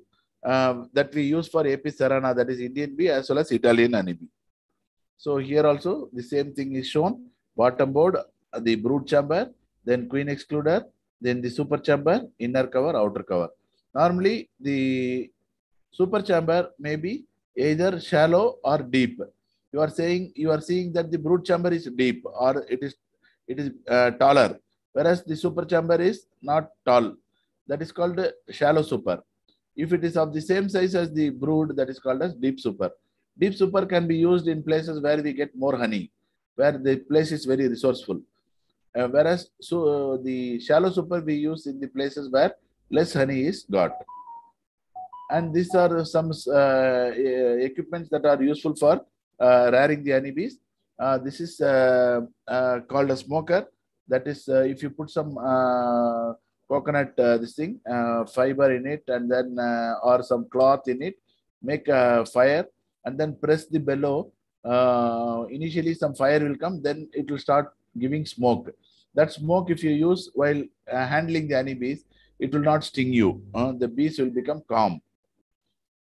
uh, that we use for Apis cerana, that is Indian bee as well as Italian honeybee. So here also the same thing is shown. Bottom board, the brood chamber, then queen excluder, then the super chamber, inner cover, outer cover. Normally the super chamber may be either shallow or deep. You are saying you are seeing that the brood chamber is deep or it is it is uh, taller, whereas the super chamber is not tall. That is called shallow super. If it is of the same size as the brood, that is called as deep super. Deep super can be used in places where we get more honey, where the place is very resourceful. Uh, whereas so uh, the shallow super we use in the places where less honey is got. And these are some uh, equipments that are useful for uh, rearing the honeybees. Uh, this is uh, uh, called a smoker. That is, uh, if you put some uh, coconut this thing fiber in it and then or some cloth in it, make a fire and then press the bellow. initially, some fire will come, then it will start giving smoke. That smoke, if you use while handling the honeybees, it will not sting you. Uh, the bees will become calm.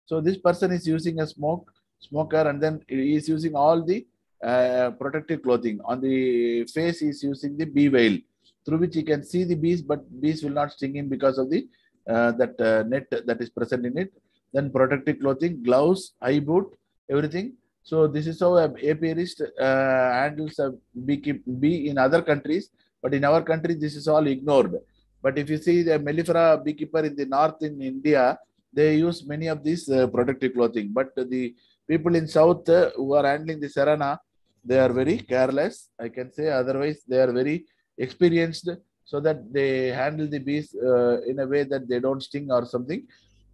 So this person is using a smoke smoker and then he is using all the uh, protective clothing. On the face, is using the bee veil through which he can see the bees, but bees will not sting him because of the uh, that uh, net that is present in it. Then protective clothing, gloves, eye boot, everything. So this is how a apiarist uh, handles a bee, bee in other countries, but in our country, this is all ignored. But if you see the mellifera beekeeper in the north in India, they use many of these uh, protective clothing. But the people in south uh, who are handling the cerana, they are very careless. I can say otherwise they are very experienced so that they handle the bees uh, in a way that they don't sting or something.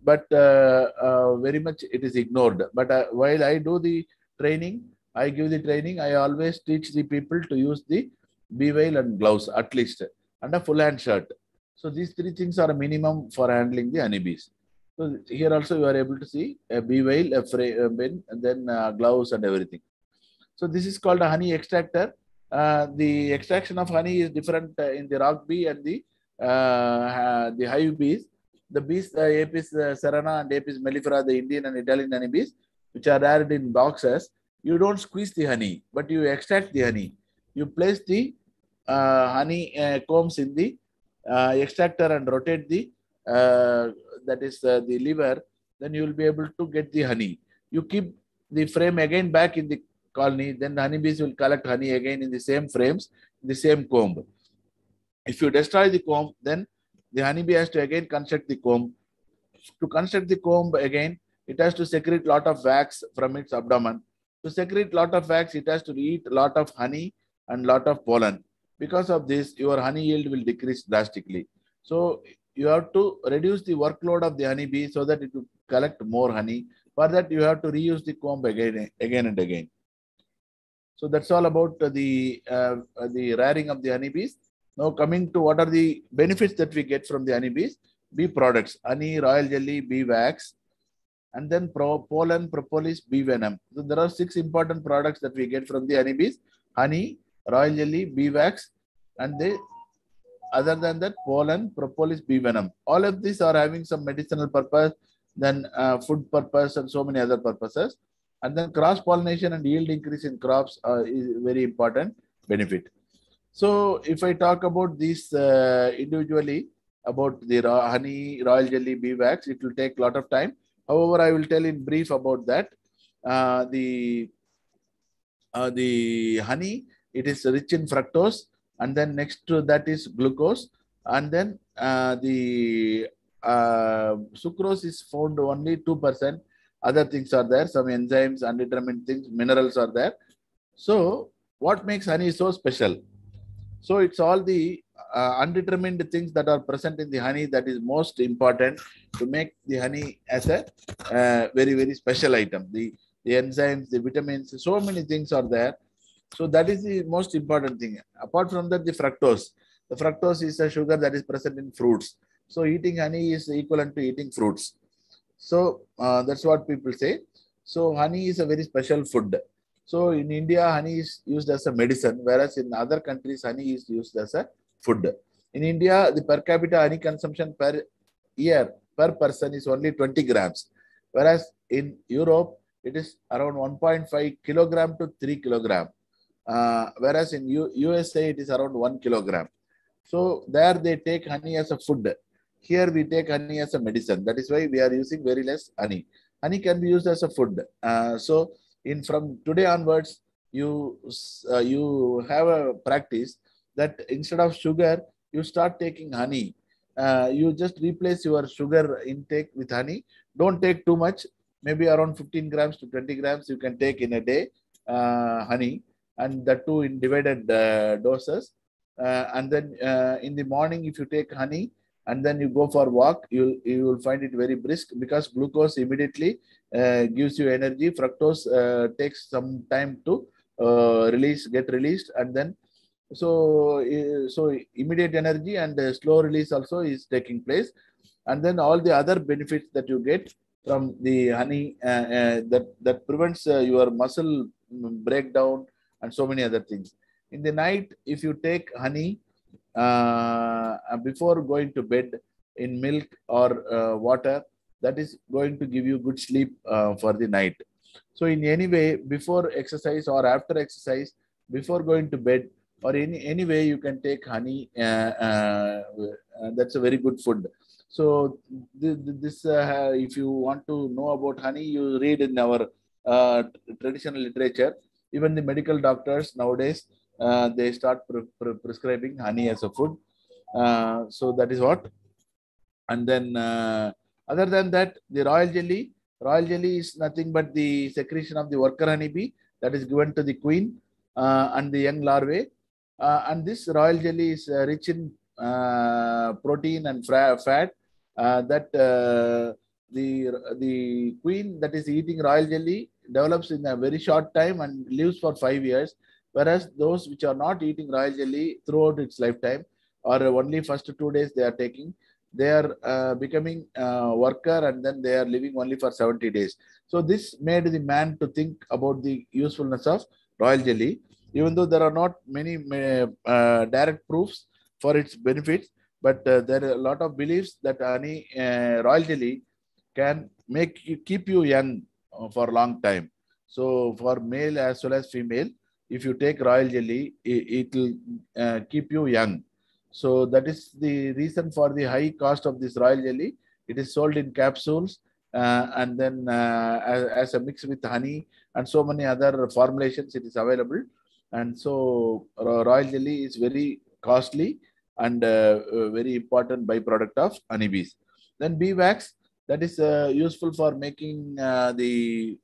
But uh, uh, very much it is ignored. But uh, while I do the training, I give the training, I always teach the people to use the bee veil and gloves at least and a full hand shirt. So these three things are a minimum for handling the honeybees. So here also you are able to see a bee veil, a, frame, bin, and then uh, gloves and everything. So this is called a honey extractor. Uh, the extraction of honey is different uh, in the rock bee and the uh, the hive bees. The bees, uh, Apis cerana and Apis mellifera, the Indian and Italian honey bees, which are reared in boxes, you don't squeeze the honey, but you extract the honey. You place the uh, honey uh, combs in the uh, extractor and rotate the that is the lever, then you will be able to get the honey. You keep the frame again back in the colony, then the honeybees will collect honey again in the same frames, the same comb. If you destroy the comb, then the honeybee has to again construct the comb. To construct the comb again, it has to secrete a lot of wax from its abdomen. To secrete lot of wax, it has to eat a lot of honey and lot of pollen. Because of this, your honey yield will decrease drastically. So you have to reduce the workload of the honeybee so that it will collect more honey. For that, you have to reuse the comb again, again and again. So that's all about the uh, the rearing of the honeybees. Now coming to what are the benefits that we get from the honeybees? Bee products, honey, royal jelly, bee wax, and then pro, pollen, propolis, bee venom. So there are six important products that we get from the honeybees: honey, royal jelly, bee wax, and they other than that pollen, propolis, bee venom. All of these are having some medicinal purpose, then uh, food purpose, and so many other purposes. And then cross pollination and yield increase in crops uh, is very important benefit. So if I talk about this uh, individually about the raw honey, royal jelly, bee wax, it will take a lot of time. However, I will tell in brief about that. Uh, the uh, the honey, it is rich in fructose, and then next to that is glucose, and then uh, the uh, sucrose is found only two percent. Other things are there, some enzymes, undetermined things, minerals are there. So, what makes honey so special? So, it's all the uh, undetermined things that are present in the honey that is most important to make the honey as a uh, very very special item. The the enzymes the vitamins so many things are there. So that is the most important thing. Apart from that the fructose. The fructose is a sugar that is present in fruits. So eating honey is equivalent to eating fruits so uh, that's what people say so honey is a very special food so in india honey is used as a medicine whereas in other countries honey is used as a food. In India, the per capita honey consumption per year per person is only 20 grams, whereas in Europe, it is around 1.5 kilogram to 3 kilogram, uh, whereas in U USA, it is around 1 kilogram. So there they take honey as a food. Here we take honey as a medicine. That is why we are using very less honey. Honey can be used as a food. Uh, so in from today onwards, you uh, you have a practice that instead of sugar, you start taking honey. Uh, you just replace your sugar intake with honey. Don't take too much, maybe around 15 grams to 20 grams you can take in a day, uh, honey, and that too in divided uh, doses. Uh, and then in the morning, if you take honey, and then you go for walk, you you will find it very brisk because glucose immediately uh, gives you energy. Fructose takes some time to release, get released, and then so so immediate energy and slow release also is taking place and then all the other benefits that you get from the honey uh, uh, that that prevents uh, your muscle breakdown and so many other things in the night if you take honey uh, before going to bed in milk or uh, water that is going to give you good sleep uh, for the night so in any way before exercise or after exercise before going to bed or any any way you can take honey. Uh, uh, uh, that's a very good food. So this, this if you want to know about honey, you read in our traditional literature. Even the medical doctors nowadays they start pre pre prescribing honey as a food. so that is what. And then other than that, the royal jelly. Royal jelly is nothing but the secretion of the worker honeybee that is given to the queen uh, and the young larvae. Uh, and this royal jelly is uh, rich in uh, protein and fat that the the queen that is eating royal jelly develops in a very short time and lives for five years whereas those which are not eating royal jelly throughout its lifetime or only first two days they are taking they are uh, becoming uh, worker and then they are living only for 70 days so this made the man to think about the usefulness of royal jelly even though there are not many uh, direct proofs for its benefits, but uh, there are a lot of beliefs that honey uh, royal jelly can make you keep you young for a long time. So for male as well as female, if you take royal jelly, it, will uh, keep you young. So that is the reason for the high cost of this royal jelly. It is sold in capsules uh, and then uh, as, as, a mix with honey and so many other formulations it is available and so royal jelly is very costly and uh, very important byproduct of honeybees. Then bee wax that is uh, useful for making uh, the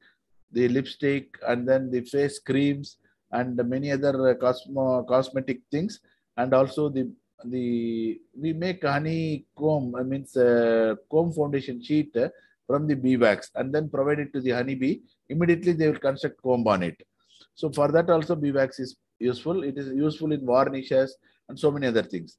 the lipstick and then the face creams and many other cosmo, cosmetic things and also the the we make honey comb, I mean uh, comb foundation sheet uh, from the bee wax and then provide it to the honeybee. Immediately they will construct comb on it. So for that also bee wax is useful. It is useful in varnishes and so many other things.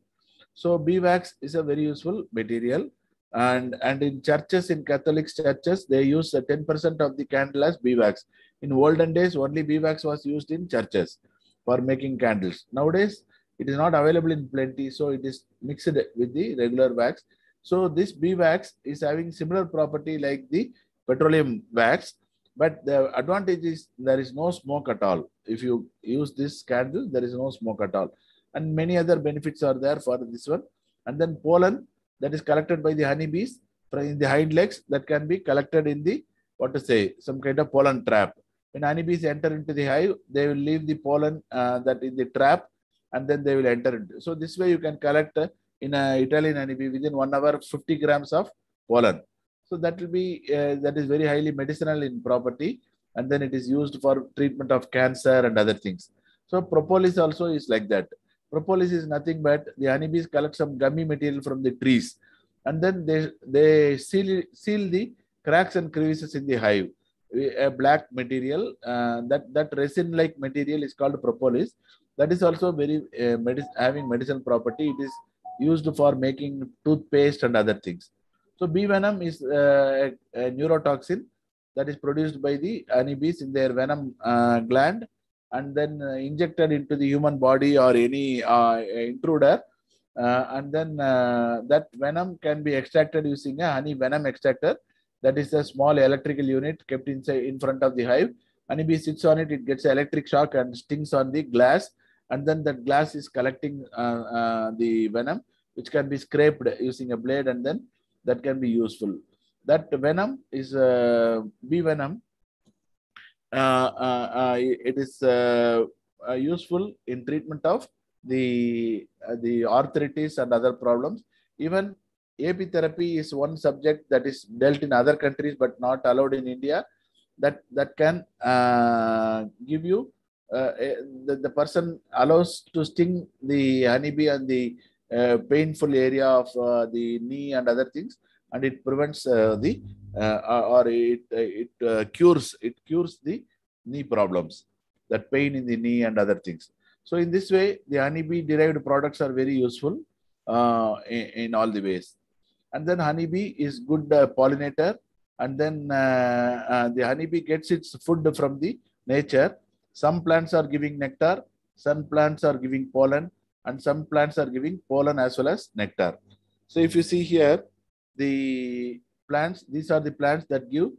So bee wax is a very useful material. And, and in churches, in Catholic churches, they use 10% of the candle as bee wax. In olden days, only beeswax was used in churches for making candles. Nowadays, it is not available in plenty, so it is mixed with the regular wax. So this beeswax is having similar property like the petroleum wax, but the advantage is there is no smoke at all. If you use this candle, there is no smoke at all. And many other benefits are there for this one. And then pollen that is collected by the honeybees in the hind legs that can be collected in the, what to say, some kind of pollen trap. When honeybees enter into the hive, they will leave the pollen uh, that in the trap and then they will enter into. So this way you can collect uh, in a Italian honeybee within one hour 50 grams of pollen. So that will be uh, that is very highly medicinal in property, and then it is used for treatment of cancer and other things. So propolis also is like that. Propolis is nothing but the honeybees collect some gummy material from the trees, and then they they seal seal the cracks and crevices in the hive. A black material uh, that that resin like material is called propolis. That is also very uh, medic having medicinal property. It is used for making toothpaste and other things. So bee venom is uh, a, a, neurotoxin that is produced by the honeybees in their venom uh, gland and then uh, injected into the human body or any uh, intruder. And then that venom can be extracted using a honey venom extractor. That is a small electrical unit kept inside in front of the hive. Honeybee sits on it, it gets electric shock and stings on the glass. And then that glass is collecting the venom, which can be scraped using a blade and then that can be useful. That venom is uh, bee venom. Uh, uh, it is useful in treatment of the the arthritis and other problems. Even apitherapy is one subject that is dealt in other countries but not allowed in India. That that can give you the, the person allows to sting the honeybee and the uh, painful area of uh, the knee and other things and it prevents uh, the or it it cures it cures the knee problems that pain in the knee and other things so in this way the honeybee derived products are very useful in, in, all the ways and then honeybee is good pollinator and then the honeybee gets its food from the nature some plants are giving nectar some plants are giving pollen and some plants are giving pollen as well as nectar. So if you see here, the plants, these are the plants that give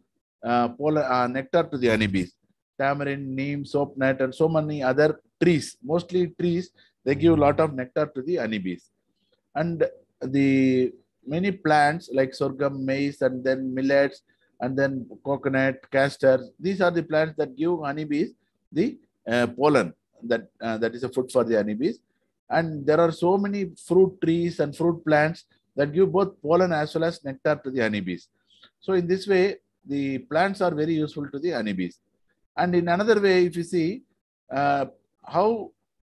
uh, pollen, uh, nectar to the honeybees. Tamarind, neem, soap nut, and so many other trees, mostly trees, they give a lot of nectar to the honeybees. And the many plants like sorghum, maize, and then millets, and then coconut, castor, these are the plants that give honeybees the uh, pollen that, uh, that is a food for the honeybees and there are so many fruit trees and fruit plants that give both pollen as well as nectar to the honeybees. So in this way, the plants are very useful to the honeybees. And in another way, if you see uh, how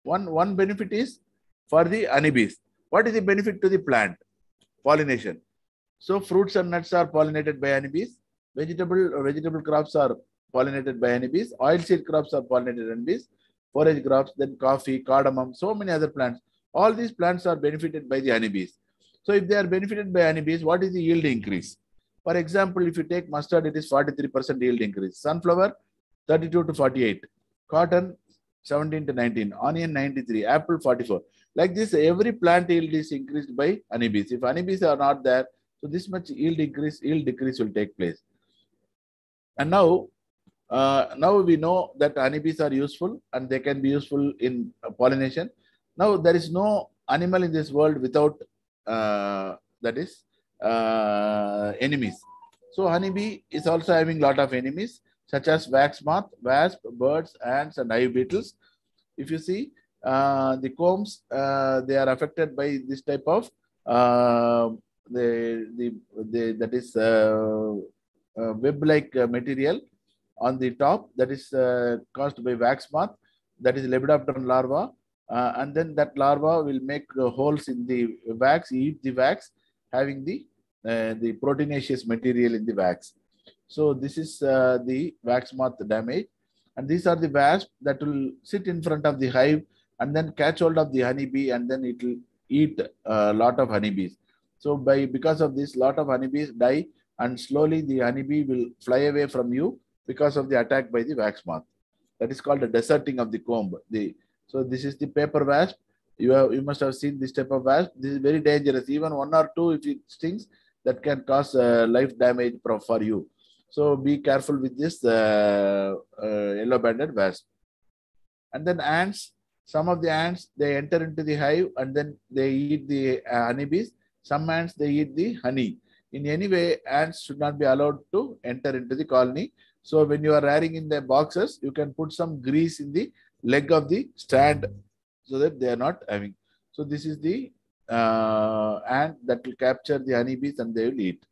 one, one benefit is for the honeybees. What is the benefit to the plant? Pollination. So fruits and nuts are pollinated by honeybees. Vegetable vegetable crops are pollinated by honeybees. Oilseed crops are pollinated by honeybees forage crops, then coffee, cardamom, so many other plants. All these plants are benefited by the honeybees. So if they are benefited by honeybees, what is the yield increase? For example, if you take mustard, it is 43% yield increase. Sunflower, 32 to 48. Cotton, 17 to 19. Onion, 93. Apple, 44. Like this, every plant yield is increased by honeybees. If honeybees are not there, so this much yield increase, yield decrease will take place. And now uh, now we know that honeybees are useful and they can be useful in pollination. Now there is no animal in this world without uh, that is uh, enemies. So honeybee is also having lot of enemies such as wax moth, wasp, birds, ants, and hive beetles. If you see uh, the combs, uh, they are affected by this type of uh, the, the, the that is web-like material on the top that is uh, caused by wax moth that is lepidopteran larva uh, and then that larva will make uh, holes in the wax, eat the wax, having the uh, the proteinaceous material in the wax. So this is uh, the wax moth damage, and these are the wasps that will sit in front of the hive and then catch hold of the honeybee, and then it will eat a lot of honeybees. So by because of this, lot of honeybees die, and slowly the honeybee will fly away from you because of the attack by the wax moth. That is called the deserting of the comb. The so this is the paper wasp. You have you must have seen this type of wasp. This is very dangerous. Even one or two, if it stings, that can cause uh, life damage for, you. So be careful with this uh, uh, yellow banded wasp. And then ants. Some of the ants they enter into the hive and then they eat the uh, honeybees. Some ants they eat the honey. In any way, ants should not be allowed to enter into the colony. So when you are rearing in the boxes, you can put some grease in the leg of the stand so that they are not having. So this is the uh, ant that will capture the honeybees and they will eat.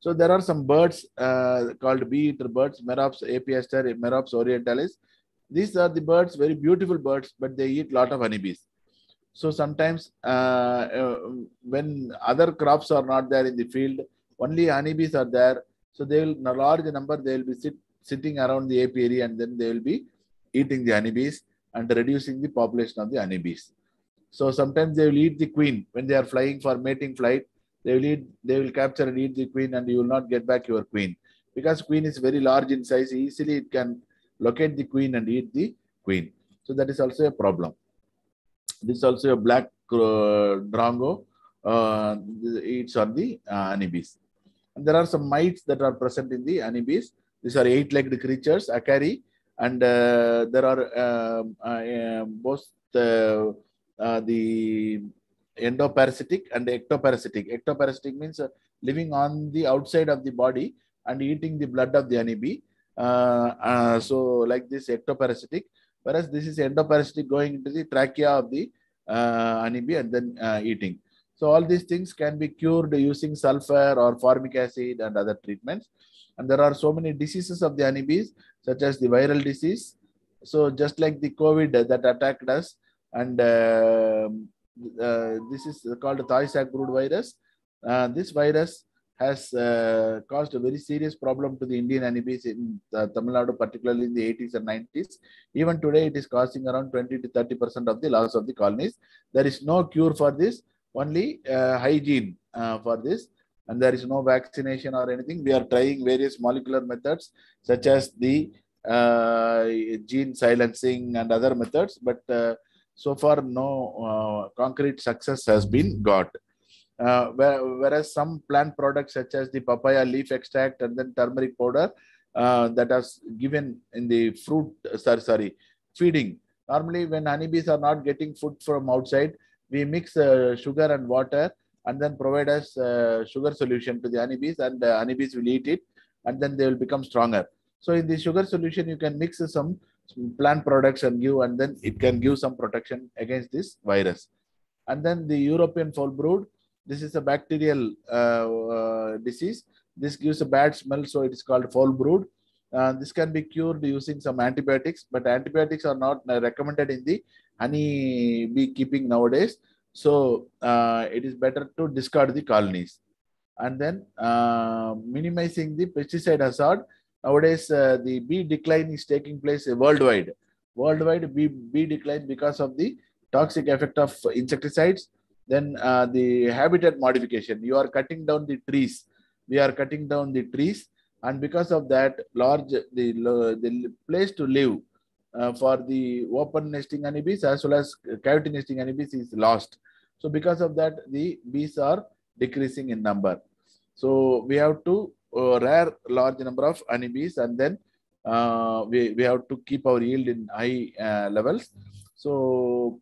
So there are some birds uh, called bee-eater birds, Merops apiaster, Merops orientalis. These are the birds, very beautiful birds, but they eat lot of honeybees. So sometimes uh, uh, when other crops are not there in the field, only honeybees are there. So they will, in a large number, they will be sit, sitting around the apiary and then they will be eating the honeybees and reducing the population of the honeybees. So sometimes they will eat the queen when they are flying for mating flight. They will eat, they will capture and eat the queen, and you will not get back your queen because queen is very large in size. Easily it can locate the queen and eat the queen. So that is also a problem. This is also a black uh, drongo. Uh, eats on the uh. And there are some mites that are present in the honeybees. These are eight-legged creatures, acari, and uh, there are um, uh, both the, uh, the endoparasitic and ectoparasitic. Ectoparasitic means living on the outside of the body and eating the blood of the honeybee. So like this ectoparasitic, whereas this is endoparasitic going into the trachea of the honeybee and then eating. So all these things can be cured using sulfur or formic acid and other treatments. And there are so many diseases of the honeybees, such as the viral disease. So just like the COVID that attacked us, and uh, uh, this is called the Thai brood virus. Uh, this virus has uh, caused a very serious problem to the Indian honeybees in uh, Tamil Nadu, particularly in the 80s and 90s. Even today, it is causing around 20 to 30 percent of the loss of the colonies. There is no cure for this, only uh, hygiene for this and there is no vaccination or anything. We are trying various molecular methods such as the uh, gene silencing and other methods, but uh, so far no uh, concrete success has been got. Uh, whereas some plant products such as the papaya leaf extract and then turmeric powder uh, are given in the fruit, sorry, sorry, feeding. Normally when honeybees are not getting food from outside, we mix uh, sugar and water and then provide us uh, sugar solution to the honeybees and the honeybees will eat it and then they will become stronger. So in the sugar solution, you can mix some, plant products and give and then it can give some protection against this virus. And then the European foul brood, this is a bacterial uh, uh, disease. This gives a bad smell, so it is called foul brood. Uh, this can be cured using some antibiotics, but antibiotics are not recommended in the honey beekeeping nowadays. So it is better to discard the colonies. And then uh, minimizing the pesticide hazard. Nowadays, uh, the bee decline is taking place worldwide. Worldwide bee, bee decline because of the toxic effect of insecticides. Then uh, the habitat modification. You are cutting down the trees. We are cutting down the trees. And because of that, large the, the place to live uh, for the open nesting honeybees as well as cavity nesting honeybees is lost. So because of that, the bees are decreasing in number. So we have to uh, rear large number of honeybees and then uh, we, we have to keep our yield in high uh, levels. So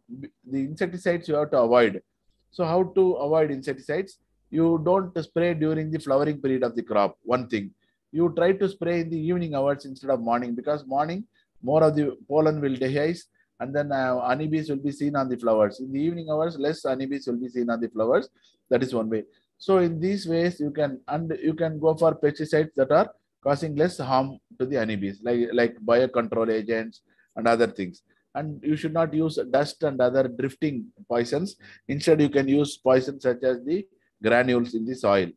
the insecticides you have to avoid. So how to avoid insecticides? You don't spray during the flowering period of the crop, one thing. You try to spray in the evening hours instead of morning because morning more of the pollen will dehisce and then uh, honeybees will be seen on the flowers. In the evening hours, less honeybees will be seen on the flowers. That is one way. So in these ways, you can and you can go for pesticides that are causing less harm to the honeybees, like like biocontrol agents and other things. And you should not use dust and other drifting poisons. Instead, you can use poisons such as the granules in the soil.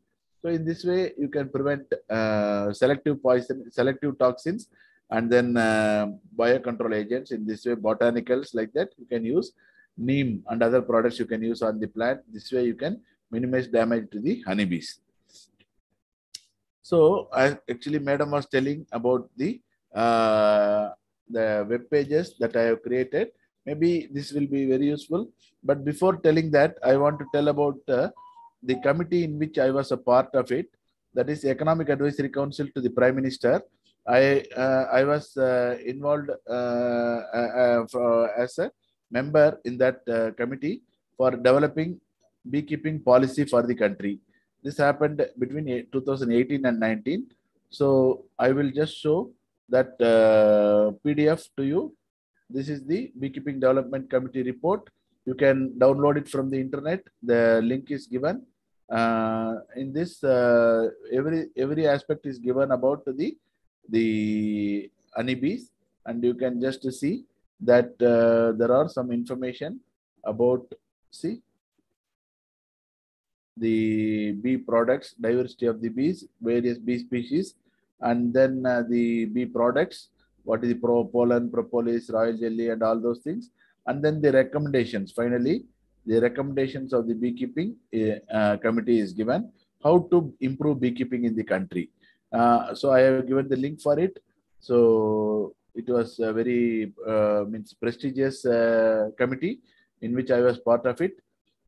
So in this way, you can prevent uh, selective poison, selective toxins, and then uh, biocontrol agents. In this way, botanicals like that you can use neem and other products you can use on the plant. This way, you can minimize damage to the honeybees. So I actually, madam was telling about the uh, the web pages that I have created. Maybe this will be very useful. But before telling that, I want to tell about uh, the committee in which I was a part of it. That is Economic Advisory Council to the Prime Minister. I uh, I was uh, involved uh, uh, for, as a member in that uh, committee for developing beekeeping policy for the country. This happened between 2018 and 19. So I will just show that uh, PDF to you. This is the Beekeeping Development Committee report. You can download it from the internet. The link is given. Uh, in this, uh, every every aspect is given about the the honeybees, and you can just see that uh, there are some information about see the bee products, diversity of the bees, various bee species, and then uh, the bee products, what is the pro pollen, propolis, royal jelly, and all those things, and then the recommendations. Finally, the recommendations of the beekeeping uh, committee is given how to improve beekeeping in the country. Uh, so I have given the link for it. So it was a very uh, means prestigious uh, committee in which I was part of it.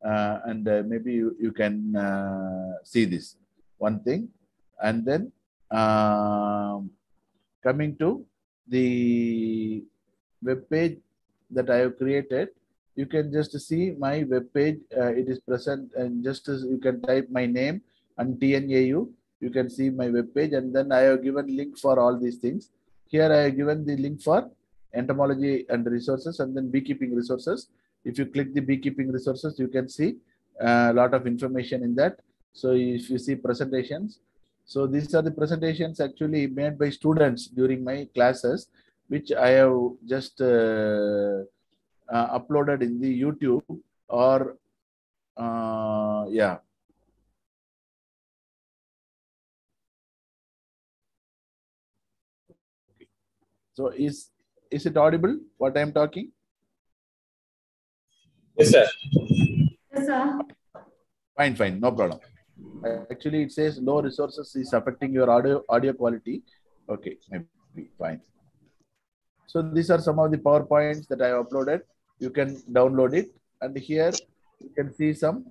Uh, and maybe you, you can see this one thing. And then um, coming to the web page that I have created, you can just see my web page. it is present and just as you can type my name and TNAU, you can see my web page and then I have given link for all these things. Here I have given the link for entomology and resources and then beekeeping resources. If you click the beekeeping resources, you can see a lot of information in that. So if you see presentations, so these are the presentations actually made by students during my classes, which I have just uh, uh, uploaded in the YouTube or uh, yeah. So is is it audible what I am talking? Yes, sir. Yes, sir. Fine, fine, no problem. Actually, it says low resources is affecting your audio audio quality. Okay, maybe fine. So these are some of the PowerPoints that I uploaded. You can download it, and here you can see some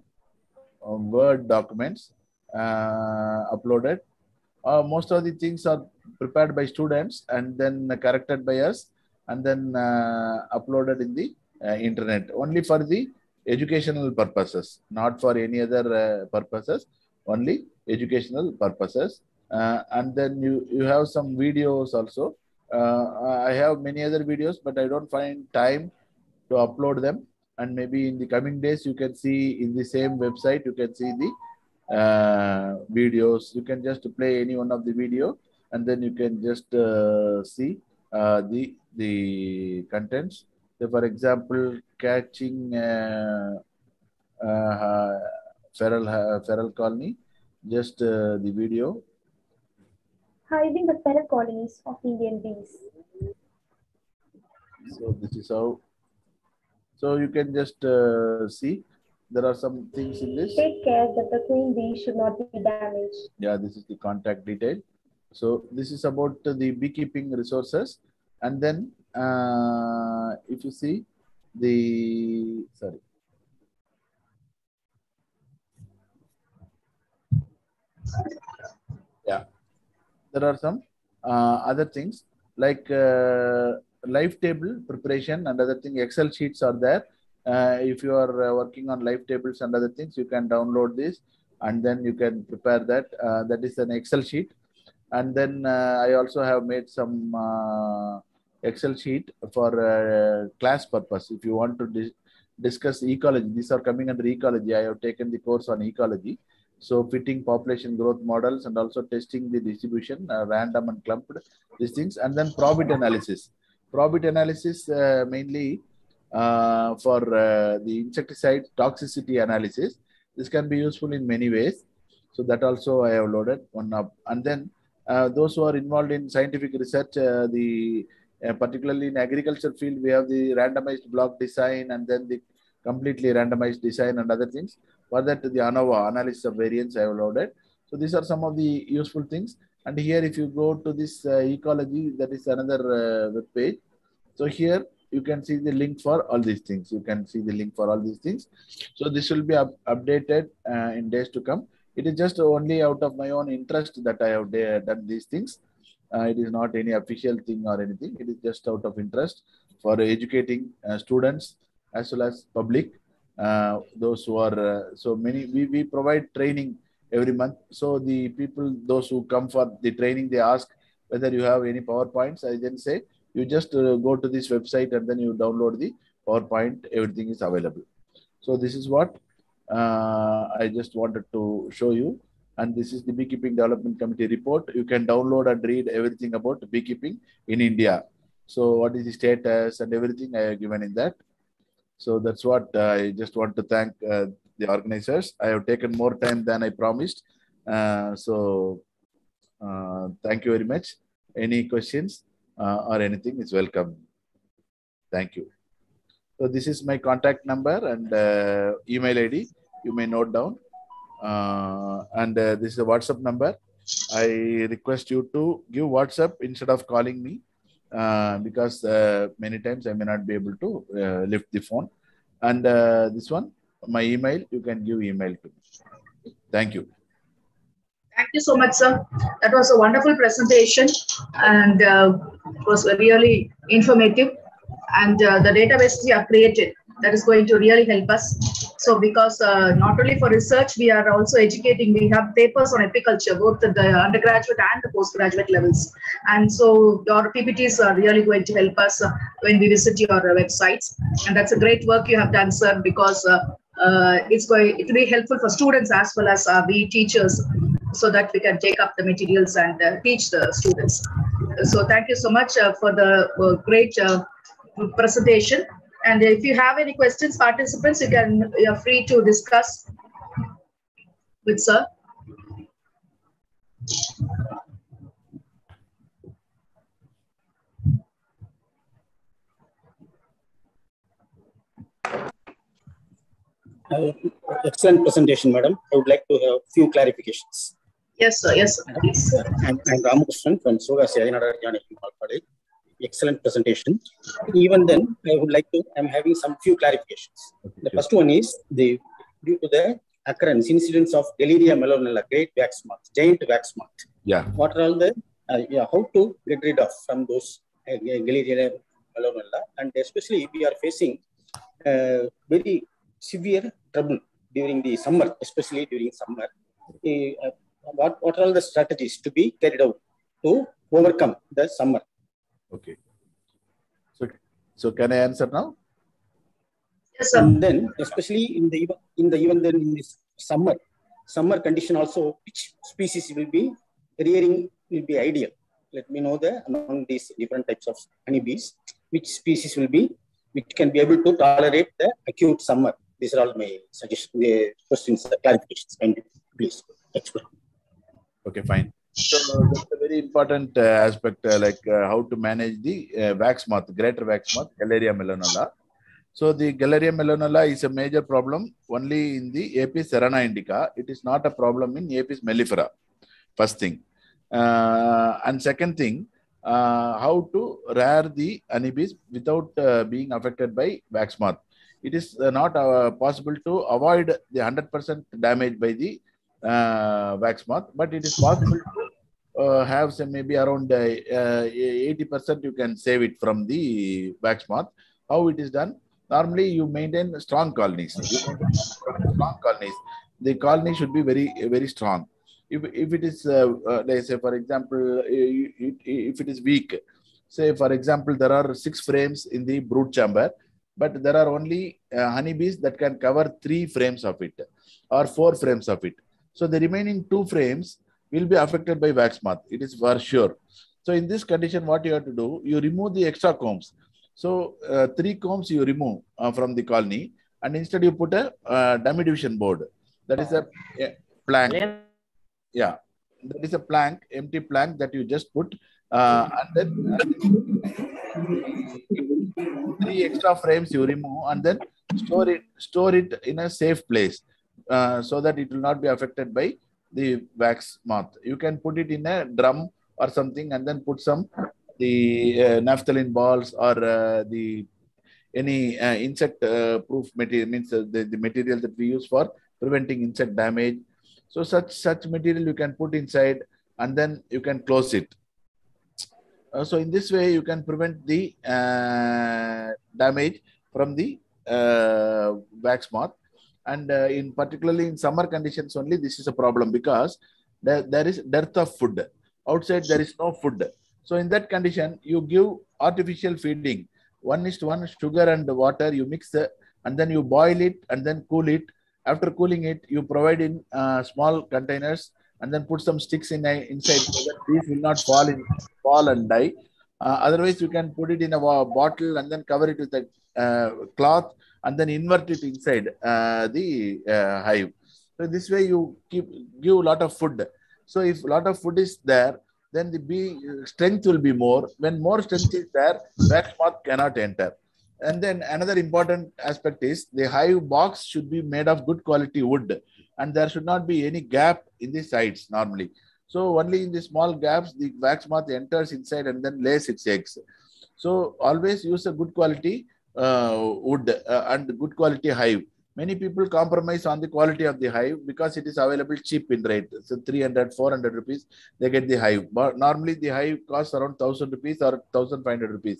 uh, Word documents uh, uploaded. Uh, most of the things are prepared by students and then corrected by us, and then uh, uploaded in the uh, internet only for the educational purposes, not for any other uh, purposes, only educational purposes. Uh, and then you, you have some videos also. Uh, I have many other videos, but I don't find time to upload them. And maybe in the coming days, you can see in the same website, you can see the uh, videos. You can just play any one of the video, and then you can just uh, see uh, the the contents. So, for example, catching uh, feral uh, feral colony, just uh, the video. hiding the feral colonies of Indian bees. So this is how. So you can just uh, see there are some things in this. Take care that the queen bee should not be damaged. Yeah, this is the contact detail. So this is about the beekeeping resources, and then uh, if you see the sorry. Yeah, there are some uh, other things like uh, life table preparation and other thing. Excel sheets are there. Uh, if you are working on life tables and other things, you can download this and then you can prepare that. That is an Excel sheet. And then uh, I also have made some uh, Excel sheet for uh, class purpose. If you want to dis discuss ecology, these are coming under ecology. I have taken the course on ecology. So fitting population growth models and also testing the distribution, uh, random and clumped, these things, and then probit analysis. probit analysis uh, mainly uh, for uh, the insecticide toxicity analysis. This can be useful in many ways. So that also I have loaded one up. And then uh, those who are involved in scientific research, uh, the particularly in agriculture field, we have the randomized block design and then the completely randomized design and other things. For that, the ANOVA analysis of variance I have loaded. So these are some of the useful things. And here, if you go to this uh, ecology, that is another uh, web page. So here you can see the link for all these things. You can see the link for all these things. So this will be up updated uh, in days to come. It is just only out of my own interest that I have done these things. Uh, it is not any official thing or anything. It is just out of interest for educating uh, students as well as public. Uh, those who are so many, we, we provide training every month. So the people, those who come for the training, they ask whether you have any PowerPoints. I then say, you just uh, go to this website and then you download the PowerPoint, everything is available. So this is what uh, I just wanted to show you. And this is the Beekeeping Development Committee report. You can download and read everything about beekeeping in India. So what is the status and everything I have given in that. So that's what uh, I just want to thank uh, the organizers. I have taken more time than I promised. Uh, so thank you very much. Any questions or anything is welcome. Thank you. So this is my contact number and email ID. You may note down. Uh, and uh, this is a WhatsApp number. I request you to give WhatsApp instead of calling me uh, because uh, many times I may not be able to uh, lift the phone. And this one, my email, you can give email to me. Thank you. Thank you so much, sir. That was a wonderful presentation and it was really informative and uh, the database we have created that is going to really help us. So because uh, not only for research, we are also educating. We have papers on apiculture, both at the undergraduate and the postgraduate levels. And so your PPTs are really going to help us uh, when we visit your websites. And that's a great work you have done, sir, because it's going it will be helpful for students as well as we teachers so that we can take up the materials and uh, teach the students. So thank you so much uh, for the uh, great presentation. And if you have any questions, participants, you can you're free to discuss with sir. Uh, excellent presentation, madam. I would like to have a few clarifications. Yes, sir. Yes, sir. Please. I'm, I'm Ramakrishnan from Sogasi Ayyanadar College excellent presentation. Even then, I would like to, I'm having some few clarifications. Okay, the sure. first one is the due to the occurrence, incidence of Galleria mellonella, great wax moth, giant wax moth. Yeah. What are all the, uh, yeah, how to get rid of from those uh, Galleria mellonella? And especially we are facing uh, very severe trouble during the summer, especially during summer. Uh, what, what are all the strategies to be carried out to overcome the summer? Okay. So, so can I answer now? Yes, sir. And then, especially in the in the even then in this summer, summer condition also, which species will be rearing will be ideal. Let me know the among these different types of honeybees, which species will be which can be able to tolerate the acute summer. These are all my suggestions, the questions, the clarifications. And please explain. Okay, fine. So that's a very important uh, aspect, uh, like uh, how to manage the uh, wax moth, greater wax moth, Galleria mellonella. So the Galleria mellonella is a major problem only in the Apis cerana indica. It is not a problem in Apis mellifera. First thing, uh, and second thing, uh, how to rear the honeybees without being affected by wax moth. It is not possible to avoid the 100% damage by the uh, wax moth, but it is possible to uh, have some maybe around uh, 80% you can save it from the wax moth. How it is done? Normally, you maintain strong colonies. strong colonies. The colony should be very very strong. If, if it is, uh, uh, let's say, for example, if it is weak, say, for example, there are six frames in the brood chamber, but there are only uh, honeybees that can cover three frames of it or four frames of it. So the remaining two frames will be affected by wax moth. It is for sure. So in this condition, what you have to do, you remove the extra combs. So uh, three combs you remove uh, from the colony, and instead you put a uh, dummy division board. That is a, a plank. Yeah, that is a plank, empty plank that you just put, uh, and then three extra frames you remove, and then store it store it in a safe place, uh, so that it will not be affected by the wax moth. You can put it in a drum or something, and then put some the uh, naphthalene balls or uh, the any uh, insect uh, proof material means uh, the, the material that we use for preventing insect damage. So such such material you can put inside and then you can close it. Uh, so in this way you can prevent the uh, damage from the wax moth and uh, in particularly in summer conditions only this is a problem because there, there is dearth of food. Outside there is no food. So in that condition you give artificial feeding. One is one sugar and water you mix and then you boil it and then cool it. After cooling it you provide in uh, small containers and then put some sticks in a, inside so that these will not fall in fall and die. Uh, otherwise you can put it in a bottle and then cover it with a uh, cloth and then invert it inside uh, the uh, hive so this way you keep give a lot of food so if a lot of food is there then the bee strength will be more when more strength is there wax moth cannot enter and then another important aspect is the hive box should be made of good quality wood and there should not be any gap in the sides normally. So only in the small gaps, the wax moth enters inside and then lays its eggs. So always use a good quality wood uh, and good quality hive. Many people compromise on the quality of the hive because it is available cheap in rate. So 300, 400 rupees, they get the hive. But normally the hive costs around 1000 rupees or 1500 rupees.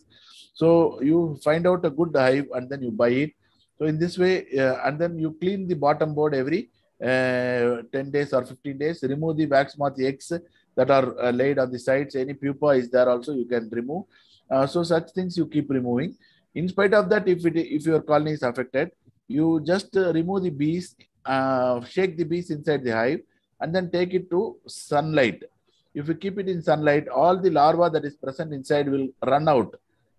So you find out a good hive and then you buy it. So in this way, uh, and then you clean the bottom board every uh, 10 days or 15 days. Remove the wax moth eggs that are uh, laid on the sides. Any pupa is there also you can remove. Uh, so such things you keep removing. In spite of that, if it if your colony is affected, you just uh, remove the bees, uh, shake the bees inside the hive, and then take it to sunlight. If you keep it in sunlight, all the larva that is present inside will run out.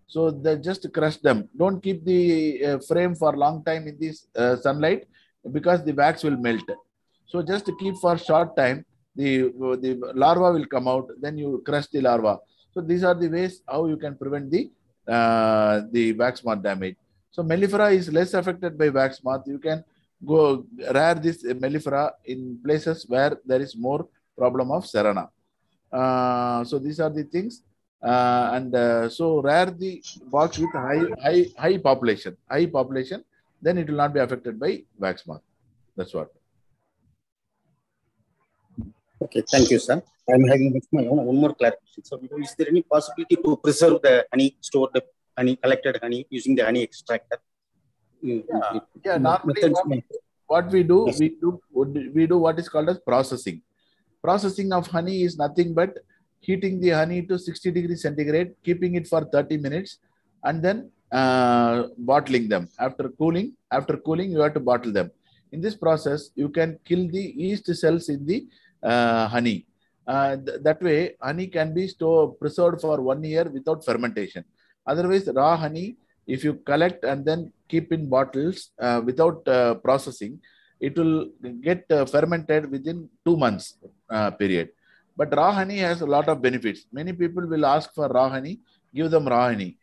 So they just crush them. Don't keep the uh, frame for a long time in this uh, sunlight because the wax will melt. So just keep for short time, the the larva will come out. Then you crush the larva. So these are the ways how you can prevent the uh, the wax moth damage. So mellifera is less affected by wax moth. You can go rare this mellifera in places where there is more problem of cerana. Uh, so these are the things. Uh, and uh, so rare the box with high high high population, high population, then it will not be affected by wax moth. That's what. Okay, thank you, sir. I'm having one more- one more clarification. So, is there any possibility to preserve the honey, store the honey, collected honey using the honey extractor? Yeah. it- Yeah, normally what, what we do, Yes. we do we do what is called as processing. Processing of honey is nothing but heating the honey to 60 degrees centigrade, keeping it for 30 minutes, and then uh, bottling them. After cooling, after cooling, you have to bottle them. In this process, you can kill the yeast cells in the uh, honey. Uh, th- that way, honey can be stored preserved for one year without fermentation. Otherwise, raw honey, if you collect and then keep in bottles uh, without uh, processing, it will get fermented within two months period. But raw honey has a lot of benefits. Many people will ask for raw honey, give them raw honey.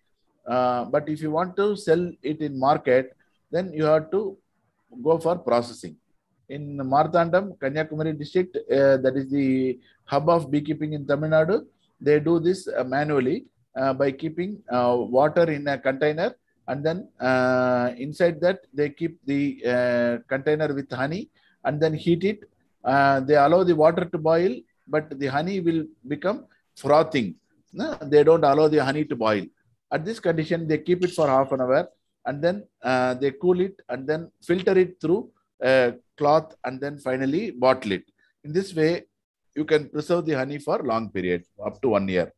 Uh, but if you want to sell it in market, then you have to go for processing. In Marthandam, Kanyakumari district, uh, that is the hub of beekeeping in Tamil Nadu, they do this uh, manually uh, by keeping uh, water in a container and then uh, inside that they keep the uh, container with honey and then heat it. They allow the water to boil, but the honey will become frothing. No, they don't allow the honey to boil. At this condition, they keep it for half an hour and then they cool it and then filter it through cloth and then finally bottle it. In this way, you can preserve the honey for long period, up to one year.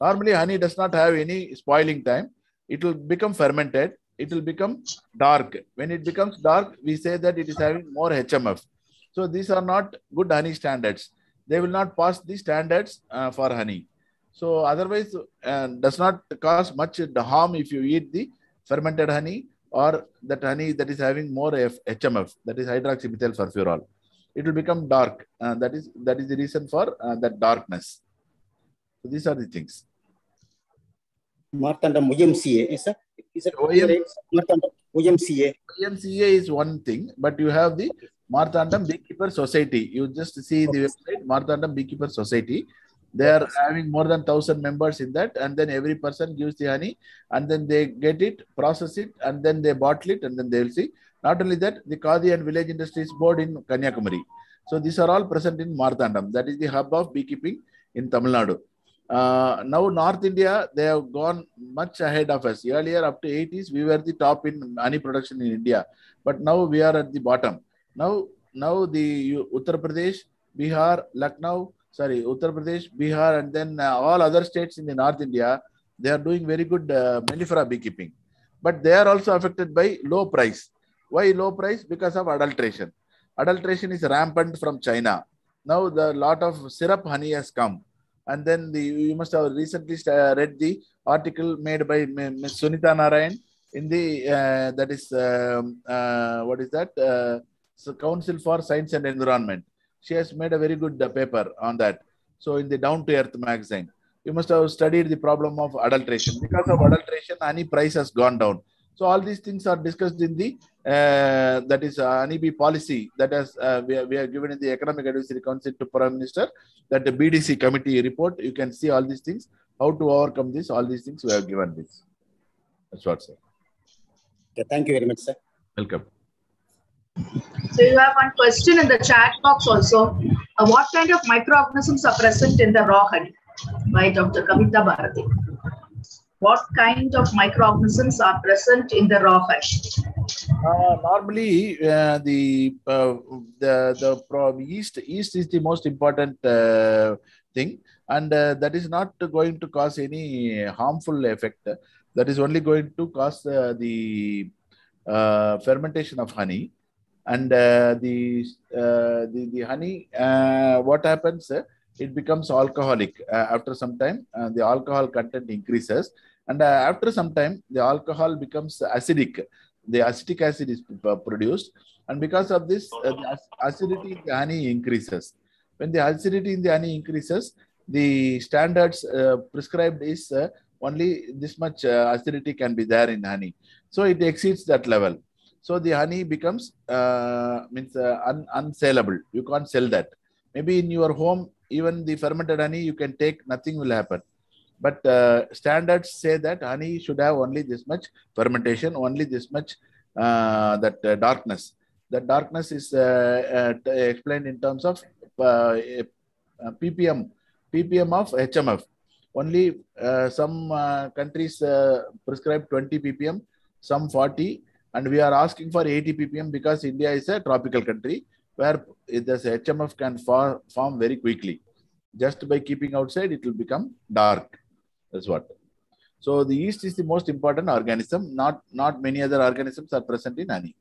Normally, honey does not have any spoiling time. It will become fermented. It will become dark. When it becomes dark, we say that it is having more HMF. So these are not good honey standards. They will not pass the standards uh, for honey. So otherwise, uh, does not cause much harm if you eat the fermented honey or that honey that is having more F- HMF, that is hydroxymethyl furfural. It will become dark. Uh, that is that is the reason for uh, that darkness. So these are the things. Marthandam OMCA, is that? Is it OM OMCA? YMCA is one thing, but you have the Marthandam Beekeeper Society. You just see the website, Marthandam Beekeeper Society. They are having more than thousand members in that, and then every person gives the honey, and then they get it, process it, and then they bottle it, and then they will see. Not only that, the Khadi and Village Industries Board in Kanyakumari. So these are all present in Marthandam. That is the hub of beekeeping in Tamil Nadu. Uh, now North India, they have gone much ahead of us. Earlier, up to 80s, we were the top in honey production in India, but now we are at the bottom. Now, now the Uttar Pradesh, Bihar, Lucknow, sorry, Uttar Pradesh, Bihar, and then uh, all other states in the North India, they are doing very good uh, mellifera beekeeping, but they are also affected by low price. Why low price? Because of adulteration. Adulteration is rampant from China. Now the lot of syrup honey has come and then the you must have recently sta- read the article made by Ms. Sunita Narain in the uh, that is um, uh, what is that uh, so Council for Science and Environment. She has made a very good uh, paper on that. So in the Down to Earth magazine, you must have studied the problem of adulteration. Because of adulteration, honey price has gone down. So all these things are discussed in the uh, that is uh, honeybee policy that has uh, we, are, we are given in the Economic Advisory Council to Prime Minister that the BDC committee report. You can see all these things, how to overcome this, all these things we have given this. That's what, sir. Okay, thank you very much, sir. Welcome. So you have one question in the chat box also. Uh, what kind of microorganisms are present in the raw honey? By Dr. Kavita Bharati. What kind of microorganisms are present in the raw honey? Uh, normally, uh, the uh, the the pro- yeast yeast is the most important uh, thing, and uh, that is not going to cause any harmful effect. That is only going to cause the fermentation of honey, and uh, the, uh, the the honey. Uh, what happens? uh, it becomes alcoholic uh, after some time. Uh, the alcohol content increases, and after some time, the alcohol becomes acidic the acetic acid is produced and because of this the acidity in the honey increases when the acidity in the honey increases the standards prescribed is only this much acidity can be there in honey so it exceeds that level so the honey becomes uh, means uh, un- unsellable you can't sell that. Maybe in your home even the fermented honey you can take nothing will happen. But uh, standards say that honey should have only this much fermentation only this much uh, that uh, darkness. That darkness is uh, explained in terms of ppm ppm of hmf only some countries prescribe 20 ppm some 40 and we are asking for 80 ppm because india is a tropical country where it- this hmf can for, form very quickly just by keeping outside it will become dark that's what. So the yeast is the most important organism. Not not many other organisms are present in honey.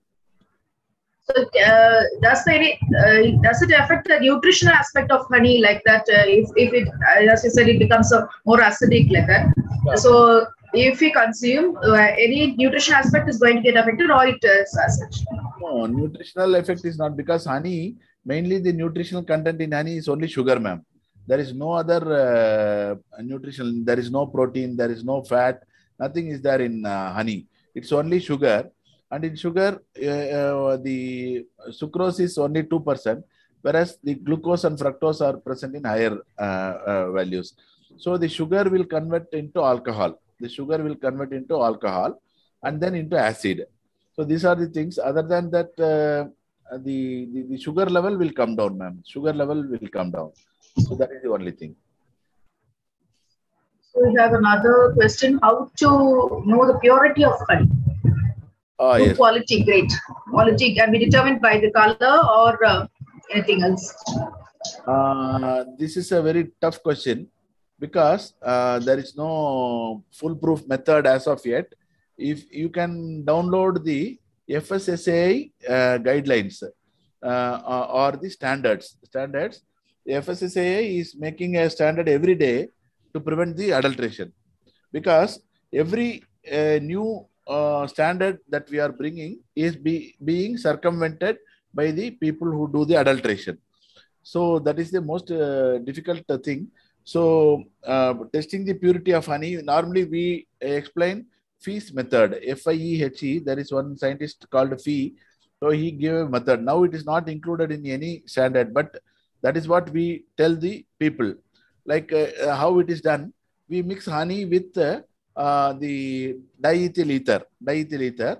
So uh, does it uh, does it affect the nutritional aspect of honey like that? Uh, if if it uh, as you said it becomes a more acidic like that. So if we consume uh, any nutrition aspect is going to get affected or it is as such. No, nutritional effect is not because honey mainly the nutritional content in honey is only sugar, ma'am. There is no other uh, nutritional. There is no protein. There is no fat. Nothing is there in uh, honey. It's only sugar, and in sugar uh, uh, the sucrose is only two percent, whereas the glucose and fructose are present in higher uh, values. So the sugar will convert into alcohol. The sugar will convert into alcohol, and then into acid. So these are the things. Other than that, uh, the, the the sugar level will come down, ma'am. Sugar level will come down. So that is the only thing. So we have another question: How to know the purity of honey? Ah, yes. quality, great quality can be determined by the color or uh, anything else. Uh, this is a very tough question because uh, there is no foolproof method as of yet. If you can download the FSSAI uh, guidelines uh, or the standards, standards, the FSSAI is making a standard every day to prevent the adulteration because every uh, new uh, standard that we are bringing is be, being circumvented by the people who do the adulteration. So that is the most uh, difficult uh, thing. So uh, testing the purity of honey, normally we explain Fiehe's method, F-I-E-H-E. There is one scientist called Fiehe. So he gave a method. Now it is not included in any standard, but that is what we tell the people. Like uh, how it is done, we mix honey with uh, uh, the diethyl ether. Diethyl ether.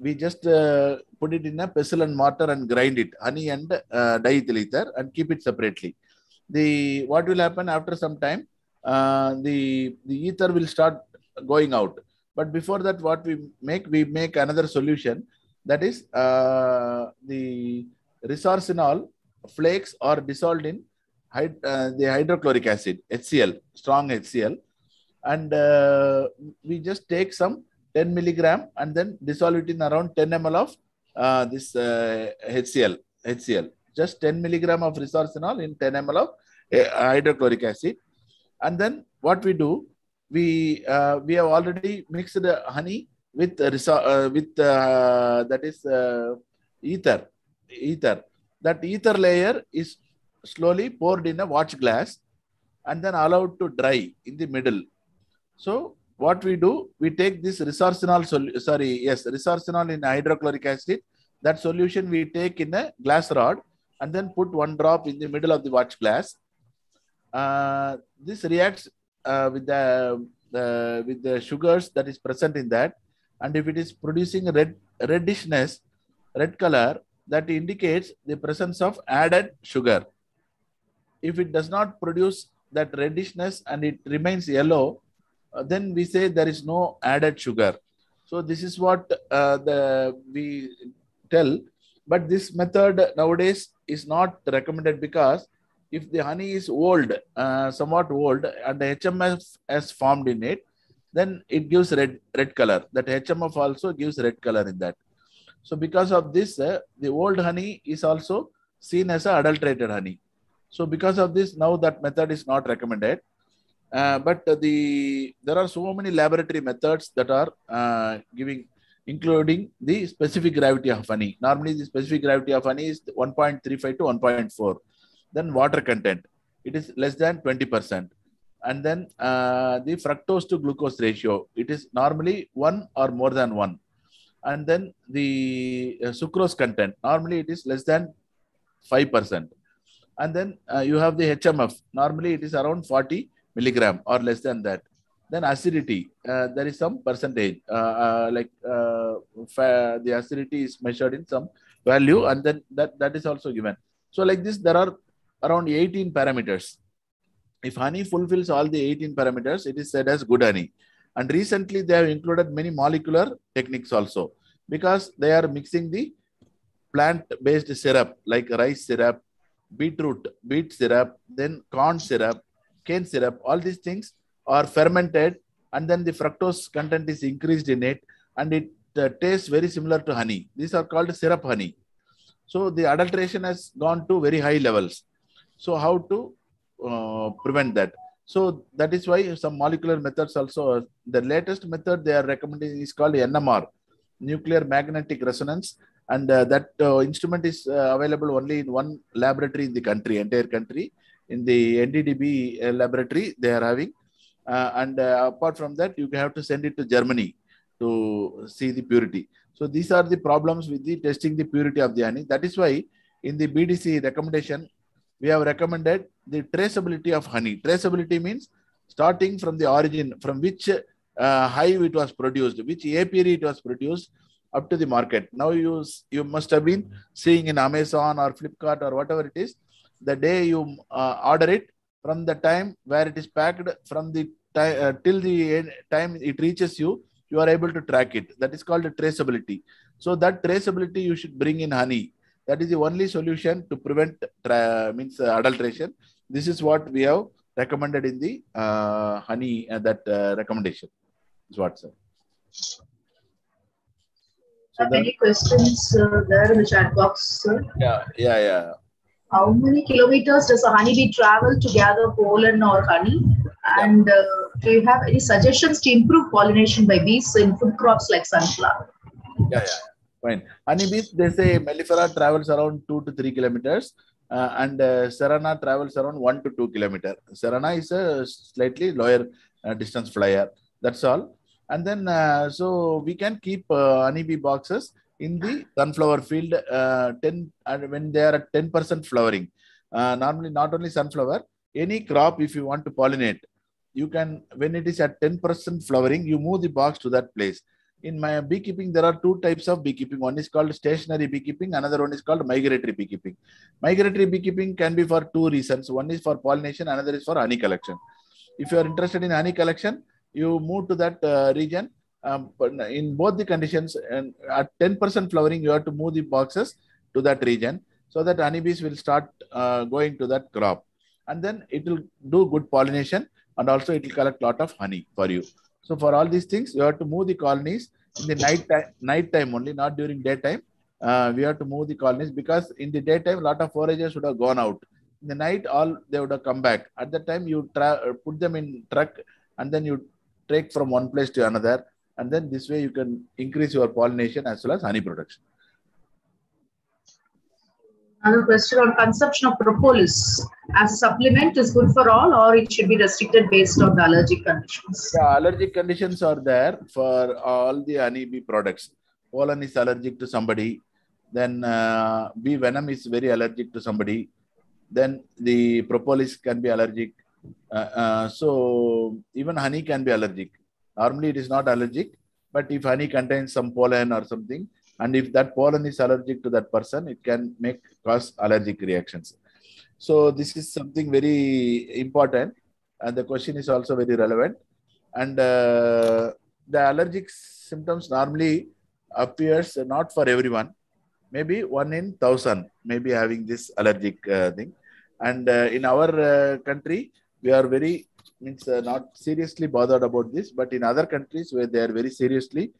We just uh, put it in a pestle and mortar and grind it, honey and uh, diethyl ether, and keep it separately. The what will happen after some time? Uh, the the ether will start going out. But before that, what we make, we make another solution. That is uh, the resorcinol flakes are dissolved in hyd- uh, the hydrochloric acid, HCl, strong HCl, and uh, we just take some 10 milligram and then dissolve it in around 10 ml of uh, this uh, HCl. HCl, just 10 milligram of resorcinol in 10 ml of uh, hydrochloric acid, and then what we do, we uh, we have already mixed the honey with uh, with uh, that is uh, ether, ether. That ether layer is slowly poured in a watch glass and then allowed to dry in the middle. So what we do, we take this resorcinol, sorry, yes, resorcinol in hydrochloric acid. That solution we take in a glass rod and then put one drop in the middle of the watch glass. Uh, this reacts uh, with the, the with the sugars that is present in that, and if it is producing red reddishness, red color, that indicates the presence of added sugar. If it does not produce that reddishness and it remains yellow, uh, then we say there is no added sugar. So this is what uh, the we tell. But this method nowadays is not recommended because if the honey is old, uh, somewhat old, and the HMF has formed in it, then it gives red red color. That HMF also gives red color in that. So because of this, uh, the old honey is also seen as a adulterated honey. So because of this, now that method is not recommended. Uh, but the there are so many laboratory methods that are uh, giving, including the specific gravity of honey. Normally, the specific gravity of honey is 1.35 to 1.4. Then water content, it is less than 20%. And then uh, the fructose to glucose ratio, it is normally one or more than one. And then the uh, sucrose content, normally it is less than 5%. And then uh, you have the HMF, normally it is around 40 milligram or less than that. Then acidity, uh, there is some percentage, uh, uh, like the acidity is measured in some value, and then that, that is also given. So, like this, there are around 18 parameters. If honey fulfills all the 18 parameters, it is said as good honey. And recently, they have included many molecular techniques also because they are mixing the plant based syrup like rice syrup, beetroot, beet syrup, then corn syrup, cane syrup, all these things are fermented and then the fructose content is increased in it and it uh, tastes very similar to honey. These are called syrup honey. So the adulteration has gone to very high levels. So how to uh, prevent that? So that is why some molecular methods also, the latest method they are recommending is called NMR, nuclear magnetic resonance. And uh, that uh, instrument is uh, available only in one laboratory in the country, entire country. In the NDDB uh, laboratory, they are having. Uh, and uh, apart from that, you have to send it to Germany to see the purity. So these are the problems with the testing the purity of the honey. That is why in the BDC recommendation, we have recommended the traceability of honey. Traceability means starting from the origin, from which uh, hive it was produced, which apiary it was produced, up to the market. Now you you must have been seeing in Amazon or Flipkart or whatever it is, the day you uh, order it, from the time where it is packed, from the uh, till the end, time it reaches you, you are able to track it. That is called traceability. So that traceability you should bring in honey. That is the only solution to prevent tra- means uh, adulteration. This is what we have recommended in the uh, honey that recommendation. Is what sir. So Have any questions uh, there in the chat box, sir? Yeah, yeah, yeah. How many kilometers does a honeybee travel to gather pollen or honey? And uh, do you have any suggestions to improve pollination by bees in food crops like sunflower? Yeah, yeah. Fine. Honeybees, they say mellifera travels around two to three kilometers, uh, and uh, travels around one to two kilometer. Cerana is a slightly lower uh, distance flyer. That's all. And then, uh, so we can keep uh, honeybee boxes in the sunflower field uh, 10 and when they are at 10% flowering. Uh, normally, not only sunflower, any crop, if you want to pollinate, you can, when it is at 10% flowering, you move the box to that place in my beekeeping, there are two types of beekeeping. One is called stationary beekeeping, another one is called migratory beekeeping. Migratory beekeeping can be for two reasons. One is for pollination, another is for honey collection. If you are interested in honey collection, you move to that uh, region. Um, but in both the conditions, and at 10% flowering, you have to move the boxes to that region so that honeybees will start uh, going to that crop. And then it will do good pollination and also it will collect a lot of honey for you. So for all these things, you have to move the colonies in the night time, night time only, not during daytime. Uh, we have to move the colonies because in the daytime, a lot of foragers would have gone out. In the night, all they would have come back. At that time, you put them in truck and then you take from one place to another. And then this way you can increase your pollination as well as honey production. Another question on consumption of propolis as a supplement is good for all or it should be restricted based on the allergic conditions? Yeah, allergic conditions are there for all the honeybee products. Pollen is allergic to somebody, then uh, bee venom is very allergic to somebody, then the propolis can be allergic. Uh, uh, so even honey can be allergic. Normally it is not allergic, but if honey contains some pollen or something, and if that pollen is allergic to that person, it can make cause allergic reactions. So this is something very important, and the question is also very relevant. And uh, the allergic symptoms normally appears not for everyone. Maybe one in thousand may be having this allergic uh, thing. And uh, in our uh, country, we are very means uh, not seriously bothered about this, but in other countries where they are very seriously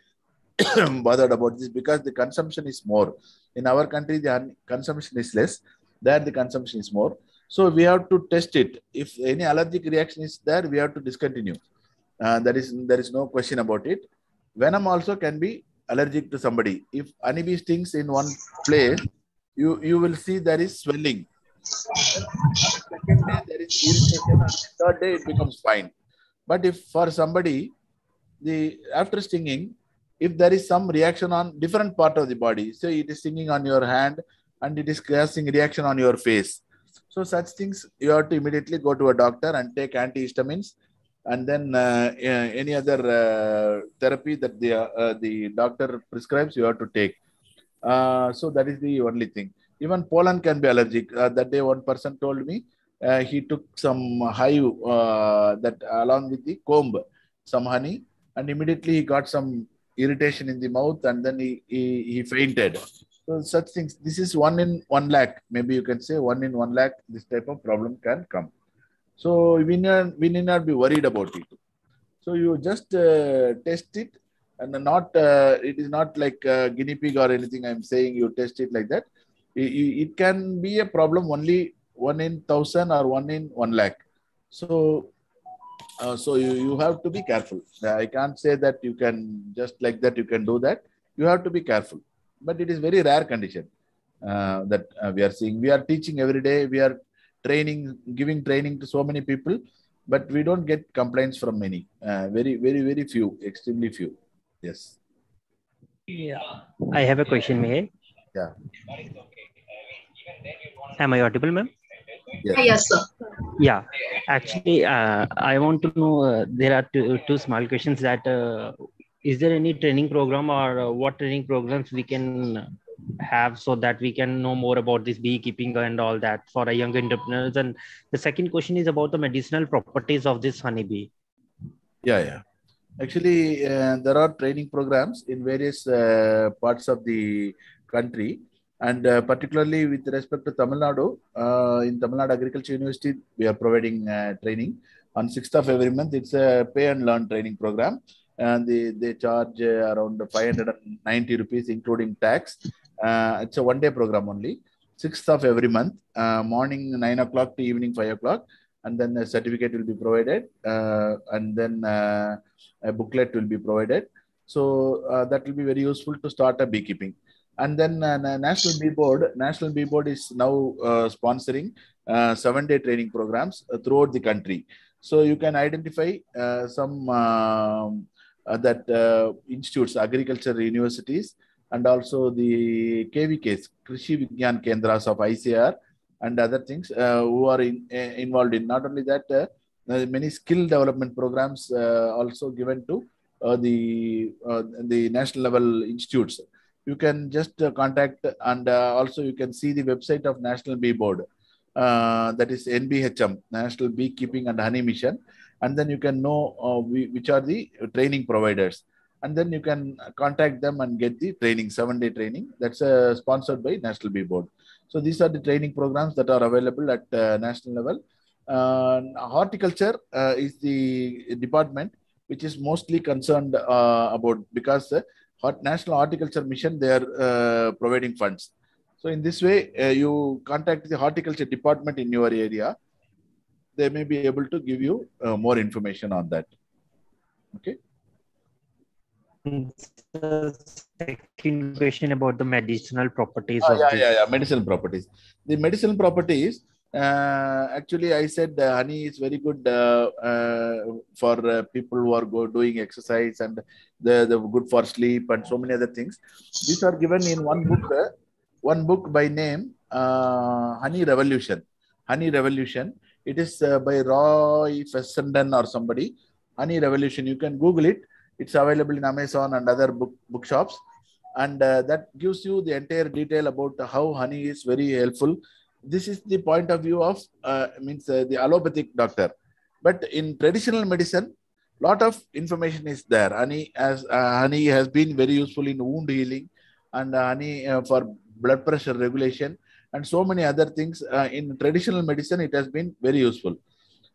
bothered about this because the consumption is more. In our country, the consumption is less. There, the consumption is more. So we have to test it. If any allergic reaction is there, we have to discontinue. Uh, that is there is no question about it. Venom also can be allergic to somebody. If honeybee stings in one place, you you will see there is swelling. Second day there is irritation, and third day it becomes fine. But if for somebody, the after stinging, if there is some reaction on different part of the body, so it is stinging on your hand and it is causing reaction on your face. So such things you have to immediately go to a doctor and take antihistamines and then uh, any other uh, therapy that the uh, the doctor prescribes you have to take. Uh, so that is the only thing. Even pollen can be allergic. Uh, that day one person told me uh, he took some hive that along with the comb, some honey, and immediately he got some irritation in the mouth and then he, he, he fainted. So such things, this is one in one lakh. Maybe you can say one in one lakh, this type of problem can come. So we need, we need not be worried about it. So you just uh, test it and not, uh, it is not like guinea pig or anything I'm saying you test it like that. It, it can be a problem only one in thousand or one in one lakh. So uh, so you, you have to be careful. I can't say that you can just like that you can do that. You have to be careful. But it is very rare condition uh, that uh, we are seeing. We are teaching every day. We are training, giving training to so many people, but we don't get complaints from many. very, very, very few, extremely few. Yes. Yeah. I have a question, may Yeah. Am I audible, ma'am? Yes. Yes, sir. Yeah, actually, uh, I want to know. Uh, there are two, two small questions. That uh, is there any training program or uh, what training programs we can have so that we can know more about this beekeeping and all that for a young entrepreneurs? And the second question is about the medicinal properties of this honeybee. Yeah, yeah. Actually, uh, there are training programs in various uh, parts of the country and uh, particularly with respect to Tamil Nadu, uh, in Tamil Nadu Agriculture University, we are providing uh, training on 6th of every month. It's a pay and learn training program. And they, they charge around 590 rupees, including tax. it's a one day program only. 6th of every month, uh, morning 9 o'clock to evening 5 o'clock. And then a certificate will be provided. Uh, and then uh, a booklet will be provided. So uh, that will be very useful to start a beekeeping. And then uh, National Bee Board, National Bee Board is now uh, sponsoring uh, seven-day training programs uh, throughout the country. So you can identify some um, that institutes, agriculture universities, and also the KVKs, Krishi Vigyan Kendras of ICAR, and other things uh, who are in, uh, involved in. Not only that, uh, many skill development programs also given to the the national level institutes. You can just uh, contact, and uh, also you can see the website of National Bee Board. Uh, that is NBHM, National Beekeeping and Honey Mission, and then you can know uh, we, which are the training providers, and then you can contact them and get the training, seven-day training. That's uh, sponsored by National Bee Board. So these are the training programs that are available at uh, national level. Horticulture is the department which is mostly concerned about because national horticulture mission they are uh, providing funds. So in this way uh, you contact the horticulture department in your area. They may be able to give you uh, more information on that. Okay? Second question about the medicinal properties Ah, of yeah, yeah, yeah, medicinal properties. The medicinal properties, uh, actually, I said uh, honey is very good uh, uh, for uh, people who are go, doing exercise and the, the good for sleep and so many other things. These are given in one book, uh, one book by name Honey Revolution. Honey Revolution. It is by Roy Fessenden or somebody. Honey Revolution. You can Google it. It's available in Amazon and other book bookshops and that gives you the entire detail about how honey is very helpful this is the point of view of uh, means uh, the allopathic doctor. But in traditional medicine lot of information is there. Honey as uh, honey has been very useful in wound healing and uh, honey uh, for blood pressure regulation and so many other things. In traditional medicine it has been very useful.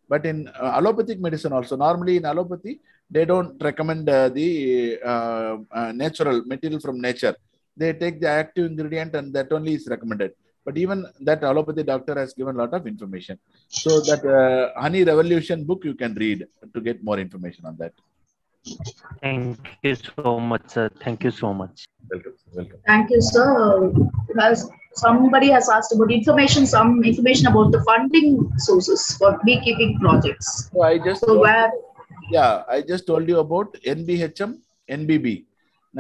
But in uh, allopathic medicine also normally in allopathy they don't recommend uh, the uh, natural material from nature. They take the active ingredient and that only is recommended but even that allopathy doctor has given a lot of information so that uh, honey revolution book you can read to get more information on that Thank you so much, sir. Thank you so much. welcome welcome Thank you, sir. Has somebody has asked about information, some information about the funding sources for beekeeping projects. so i just So where, yeah i just told you about nbhm nbb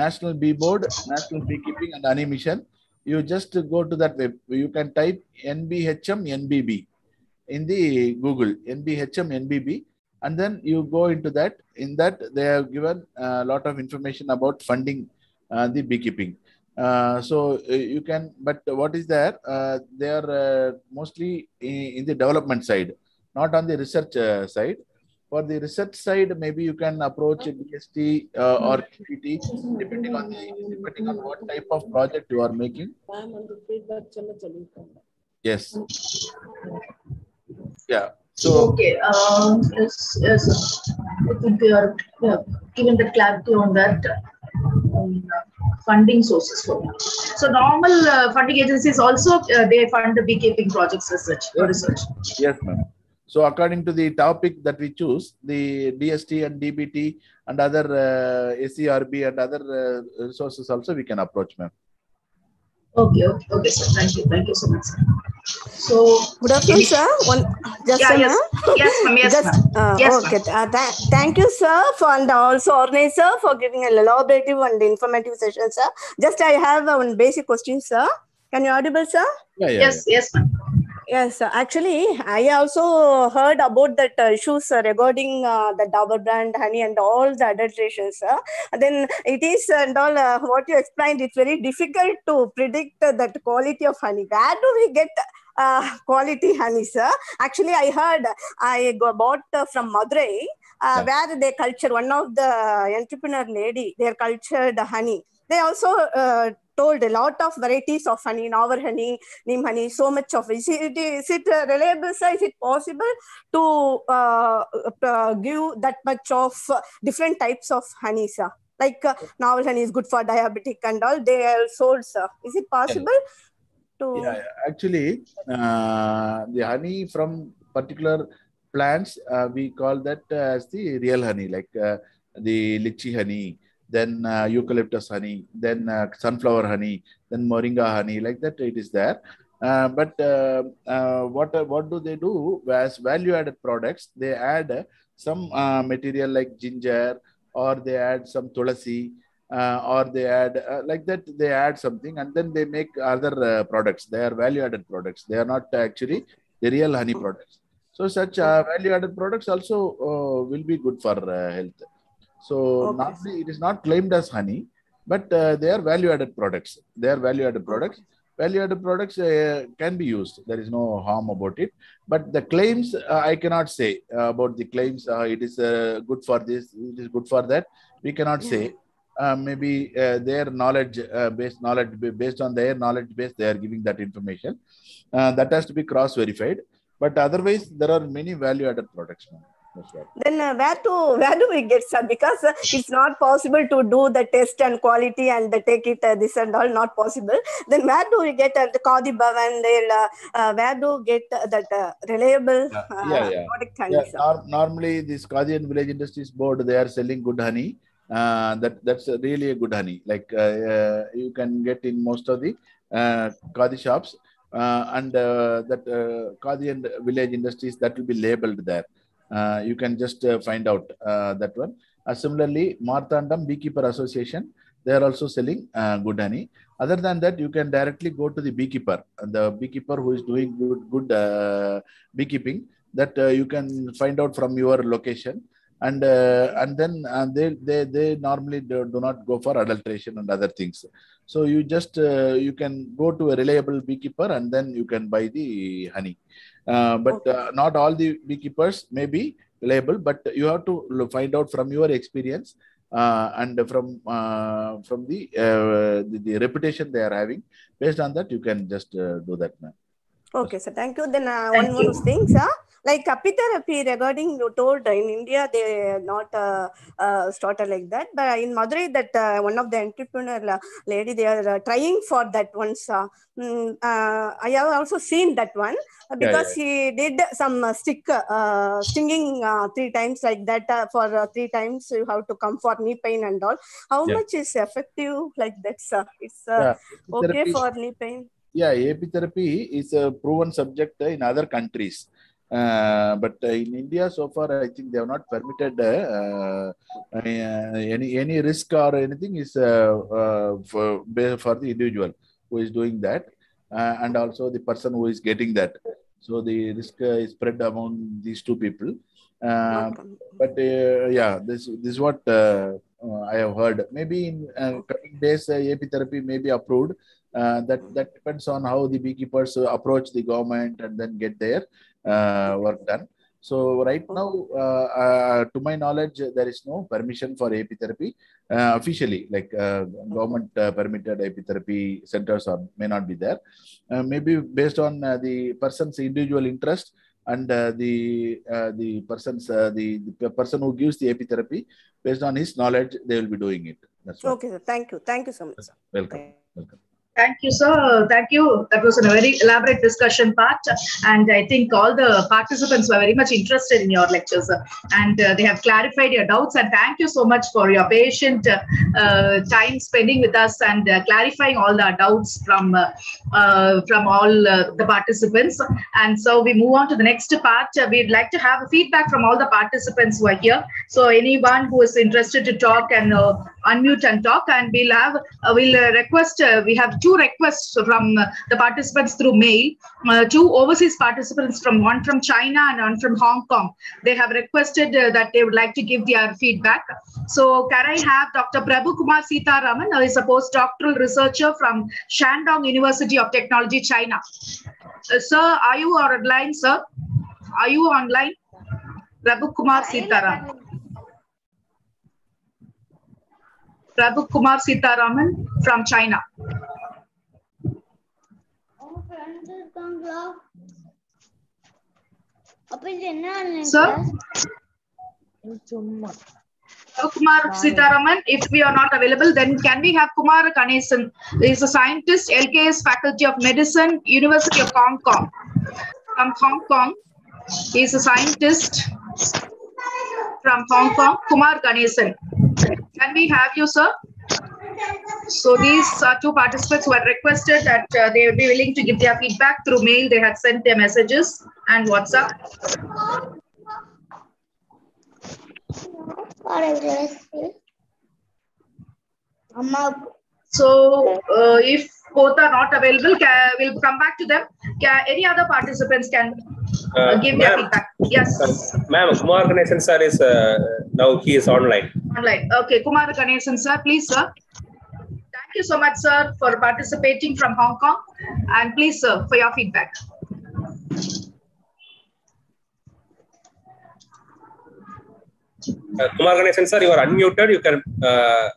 national bee board national beekeeping and honey mission you just go to that web. You can type nbhm nbb in the google nbhm nbb and then you go into that. In that they have given a lot of information about funding uh, the beekeeping. Uh, so uh, you can but what is there? Uh, they are uh, mostly in, in the development side not on the research uh, side for the research side, maybe you can approach DST uh, or PPT, depending on the depending on what type of project you are making. Yes. Yeah. So okay, um, yes, yes, I think they are yeah, given the clarity on that. um, funding sources for that. So normal uh, funding agencies also, uh, they fund the beekeeping projects research, for research. yes, ma'am. So according to the topic that we choose, the DST and DBT and other uh, ACRB and other uh, resources also we can approach, ma'am. Okay, okay, okay, sir. Thank you, thank you so much. Sir. So, Good afternoon, sir. One, just yeah, a yes, yes, ma'am, yes, Just, uh, Yes, okay. Uh, tha- thank you, sir, for and also organizer for giving a elaborative and informative session, sir. Just I have uh, one basic question, sir. Can you audible, sir? Yeah, yeah. Yes, yes, ma'am. Yes, actually, I also heard about that uh, issues uh, regarding uh, the Dabur brand honey and all the adulterations. Then it is and all uh, what you explained. It's very difficult to predict uh, that quality of honey. Where do we get uh, quality honey, sir? Actually, I heard I go- bought uh, from Madurai, uh, Yeah. where they culture one of the entrepreneur lady. They cultured honey. They also uh, told a lot of varieties of honey, our honey, neem honey, so much of it. Is it, is it uh, reliable, sir? Is it possible to uh, uh, give that much of uh, different types of honey, sir? Like uh, novel honey is good for diabetic and all. They are sold, sir. Is it possible? to Yeah, actually, uh, the honey from particular plants, uh, we call that as the real honey, like uh, the lychee honey, then uh, eucalyptus honey, then uh, sunflower honey, then moringa honey, like that it is there. Uh, but uh, uh, what what do they do as value-added products? They add uh, some uh, material like ginger, or they add some tulasi, uh, or they add uh, like that they add something and then they make other uh, products they are value added products they are not actually the real honey products so such uh, value added products also uh, will be good for uh, health so Okay. normally it is not claimed as honey but uh, they are value added products. They are value added products. Value added products uh, can be used. There is no harm about it. But the claims uh, i cannot say uh, about the claims uh, it is uh, good for this it is good for that. We cannot say. Uh, maybe uh, their knowledge uh, based knowledge based on their knowledge base they are giving that information. Uh, that has to be cross verified but otherwise there are many value added products now. That's right. then uh, where to where do we get sir because uh, it's not possible to do the test and quality and uh, take it uh, this and all not possible then where do we get uh, the Khadi Bhavan they'll uh, uh, where do we get uh, that uh, reliable Yeah, uh, yeah, yeah. product honey Yeah, nor- normally this Khadi and Village Industries Board they are selling good honey. Uh, that that's a really a good honey. Like uh, uh, you can get in most of the uh, Khadi shops, uh, and uh, that uh, Khadi and Village Industries that will be labeled there. Uh, you can just uh, find out uh, that one. Similarly, Marthandam Beekeeper Association they are also selling good honey. Other than that, you can directly go to the beekeeper, the beekeeper who is doing good good beekeeping that you can find out from your location and uh, and then uh, they they they normally do, do not go for adulteration and other things so you just uh, you can go to a reliable beekeeper and then you can buy the honey uh, but uh, not all the beekeepers may be reliable but you have to find out from your experience uh, and from uh, from the, uh, the the reputation they are having based on that you can just uh, do that man. Okay, sir. Thank you. Then uh, Thank one more you. thing, sir. Like apitherapy regarding you told in India they not uh, uh, started like that, but in Madurai that uh, one of the entrepreneur uh, lady they are uh, trying for that one. Sir. Mm, uh, I have also seen that one because he did some uh, stick uh, stinging uh, three times like that uh, for uh, three times you have to come for knee pain and all. How Yeah. much is effective like that, sir? It's uh, Yeah, okay therapy- for knee pain. yeah apitherapy is a proven subject in other countries uh, but uh, in india so far i think they have not permitted uh, uh, any any risk or anything is uh, uh, for, for the individual who is doing that. Uh, and also the person who is getting that. So the risk uh, is spread among these two people. But uh, yeah this this is what i have heard. Maybe in uh, coming days uh, apitherapy may be approved. Uh, that that depends on how the beekeepers approach the government and then get their uh, work done so right now uh, uh, to my knowledge there is no permission for apitherapy uh, officially like uh, government uh, permitted apitherapy centers or may not be there uh, maybe based on uh, the person's individual interest and uh, the uh, the person's uh, the, the person who gives the apitherapy based on his knowledge they will be doing it that's what Okay, sir. Thank you. Thank you so much, sir. welcome welcome Thank you, sir. Thank you. That was a very elaborate discussion part. And I think all the participants were very much interested in your lectures. And uh, they have clarified your doubts. And thank you so much for your patient uh, time spending with us and uh, clarifying all the doubts from, uh, uh, from all uh, the participants. And so we move on to the next part. We'd like to have feedback from all the participants who are here. So anyone who is interested to talk and unmute and talk. And we'll have, we'll request, we have two requests from uh, the participants through mail. Uh, two overseas participants from one from China and one from Hong Kong. They have requested uh, that they would like to give their feedback. So can I have Dr. Prabhu Kumar Sitaraman, who is a postdoctoral researcher from Shandong University of Technology, China. Sir, are you online, sir? Are you online? Prabhu Kumar Sitaraman. Prabhu Kumar Sitaraman from China. உங்க friends இருக்காங்களா அப்ப இது என்ன online Sir? class? சும்மா Kumar Sitaraman. If we are not available, then can we have Kumar Ganesan? He is a scientist, LKS Faculty of Medicine, University of Hong Kong. From Hong Kong, he is a scientist from Hong Kong, Kumar Ganesan. Can we have you, sir? So these are two participants who had requested that uh, they would be willing to give their feedback through mail. They had sent their messages and WhatsApp. So uh, if both are not available, can, we'll come back to them. Can, any other participants can uh, give their feedback? Yes, Ma'am, Kumar Ganesan sir is uh, now he is online. online. Okay, Kumar Ganesan, sir, please, sir. You so much, sir, for participating from Hong Kong. And please, sir, for your feedback. Uh, Kumar Ganesan sir, you are unmuted. You can uh,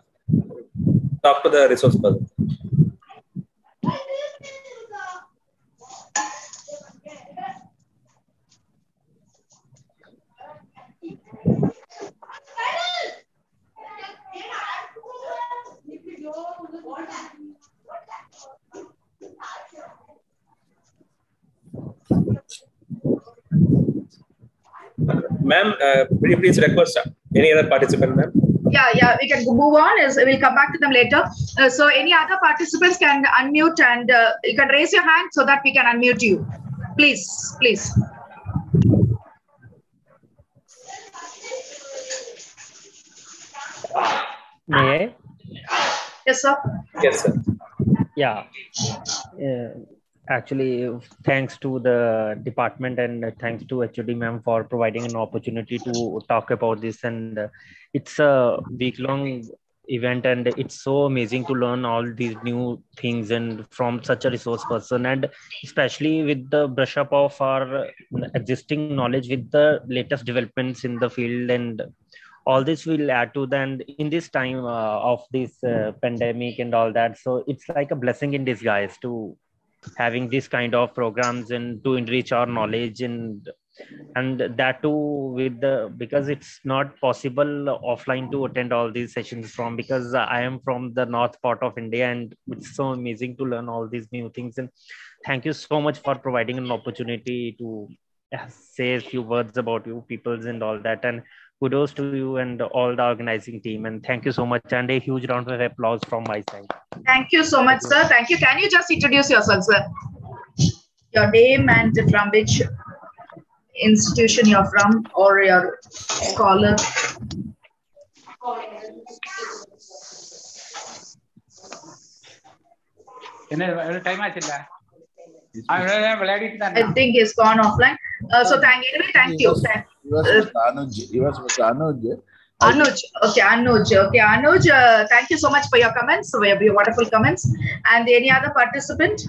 talk to the resource person. Ma'am, uh, will you please request uh, any other participant, ma'am? Yeah, yeah, we can move on. Is We'll come back to them later. Uh, so any other participants can unmute and uh, you can raise your hand so that we can unmute you. Please, please. May I? Yes, sir. Yes, sir. Yeah. Uh, actually, thanks to the department and thanks to HOD ma'am for providing an opportunity to talk about this. And uh, it's a week long event and it's so amazing to learn all these new things and from such a resource person and especially with the brush up of our existing knowledge with the latest developments in the field and all this will add to then in this time uh, of this uh, pandemic and all that. So it's like a blessing in disguise to having this kind of programs and to enrich our knowledge and and that too with the because it's not possible offline to attend all these sessions from because i am from the north part of india and it's so amazing to learn all these new things. And thank you so much for providing an opportunity to uh, say a few words about you peoples and all that. And kudos to you and all the organizing team and thank you so much and a huge round of applause from my side Thank you so much, sir. Thank you. Can you just introduce yourself, sir? Your name and from which institution you're from or your scholar. என்ன time ஆச்சுல்ல அவன் விளையாடிட்டு தான் I think he's gone offline. Uh, so thank anyway, thank you. Thank- He was Mr. Anuj. He was Mr. Anuj. Anuj. Okay, Anuj. Okay, Anuj, uh, thank you so much for your comments, for your wonderful comments. And any other participant?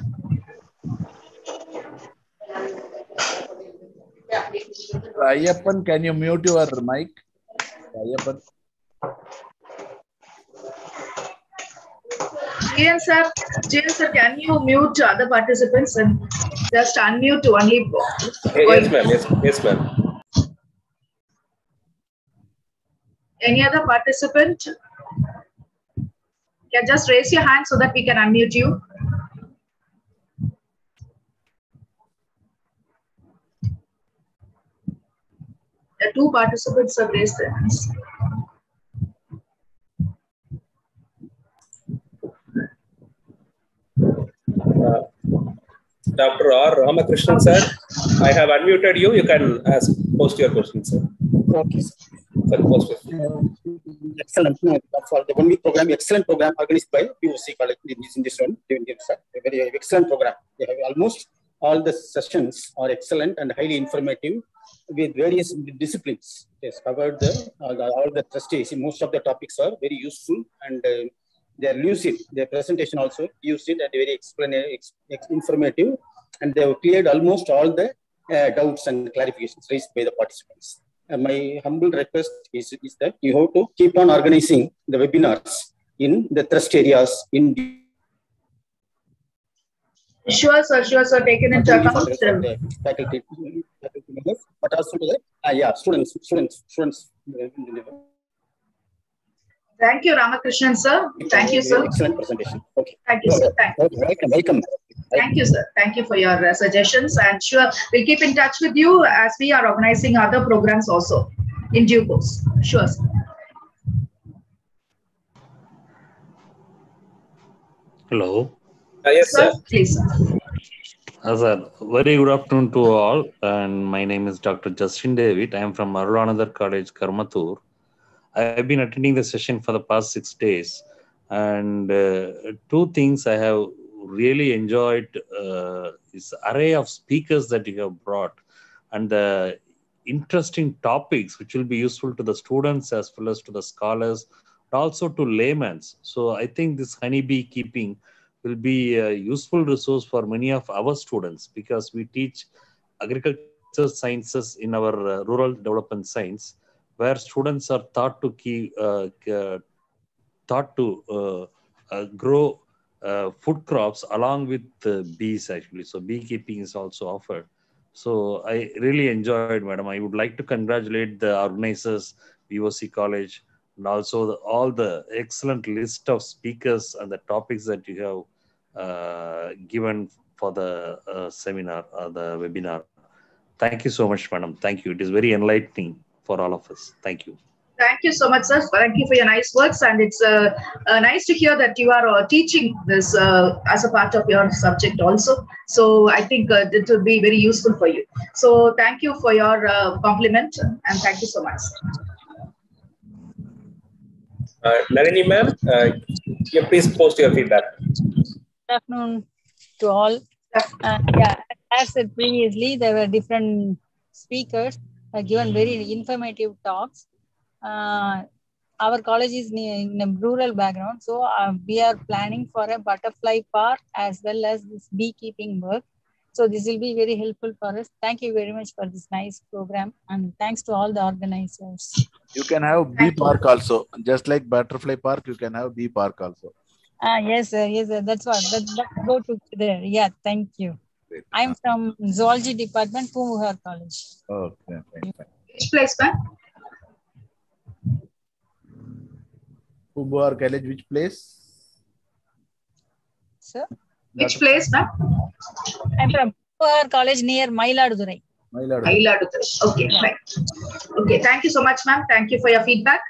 Ayappan, can you mute your mic? Ayappan. Jian sir, Jian sir, can you mute other participants and just unmute to only? Yes, ma'am. Yes, yes, ma'am. Any other participant? Can just raise your hand so that we can unmute you. The two participants have raised their hands. Dr. R. Ramakrishnan, sir, I have unmuted you. You can ask, post your question, sir. Okay. Sir, post it. Excellent. No, for the one week program, excellent program organized by VOC college in this, one. uh, very excellent program. They have almost all the sessions are excellent and highly informative with various disciplines. Yes, covered the, all the, all the trustees. Most of the topics are very useful and uh, they are lucid. Their presentation also lucid and very explain, ex, ex, informative. And they have cleared almost all the uh, doubts and clarifications raised by the participants. Uh, my humble request is, is that you have to keep on organizing the webinars in the trust areas in Sure, sir, sure, sir, taken into not only for account. the- for the faculty, faculty members, but also to the uh, yeah students, students, students. Thank you, Ramakrishnan, sir. Thank you, sir. Excellent presentation. Okay. Thank you, sir. Thank Okay, welcome, welcome. Thank you, sir. Thank you for your uh, suggestions. And sure, we'll keep in touch with you as we are organizing other programs also in due course. Sure, sir. Hello. Uh, yes, sir. Please, sir. Uh, sir, very good afternoon to all. And my name is Dr. Justin David. I am from Arul Anandar College, Karmatur. I have been attending the session for the past six days. And uh, two things I have really enjoyed uh, is array of speakers that you have brought and the interesting topics which will be useful to the students as well as to the scholars, but also to laymen. So I think this honeybee keeping will be a useful resource for many of our students because we teach agriculture sciences in our uh, rural development science where students are taught to keep uh, taught to uh, uh, grow food crops along with bees actually. So beekeeping is also offered. So i really enjoyed madam. I would like to congratulate the organizers voc college and also the, all the excellent list of speakers and the topics that you have uh, given for the uh, seminar the webinar. Thank you so much madam. Thank you. It is very enlightening for all of us thank you Thank you so much, sir. Thank you for your nice words. And it's uh, uh, nice to hear that you are uh, teaching this uh, as a part of your subject also. So I think uh, it will be very useful for you. So thank you for your uh, compliment and thank you so much. Uh, Nalini ma'am, uh, yeah, please post your feedback. Good afternoon to all. Uh, yeah, as said previously, there were different speakers given very informative talks. Uh, our college is ne- in a rural background, so uh, we are planning for a butterfly park as well as this beekeeping work. So this will be very helpful for us. Thank you very much for this nice program, and thanks to all the organizers. You can have bee park also. Just like butterfly park, you can have bee park also. Ah, yes, sir. Yes, sir. That's what. That, that go to there. Yeah, thank you. I'm from zoology department, Poompuhar College. Okay. fine, fine. Which place, ma'am? Kubar College, which place? Sir, Which place, ma'am? I'm from Poompuhar College near Mailadurai. Mailadurai. Mailadurai. Okay, fine. Okay, thank you so much, ma'am. Thank you for your feedback.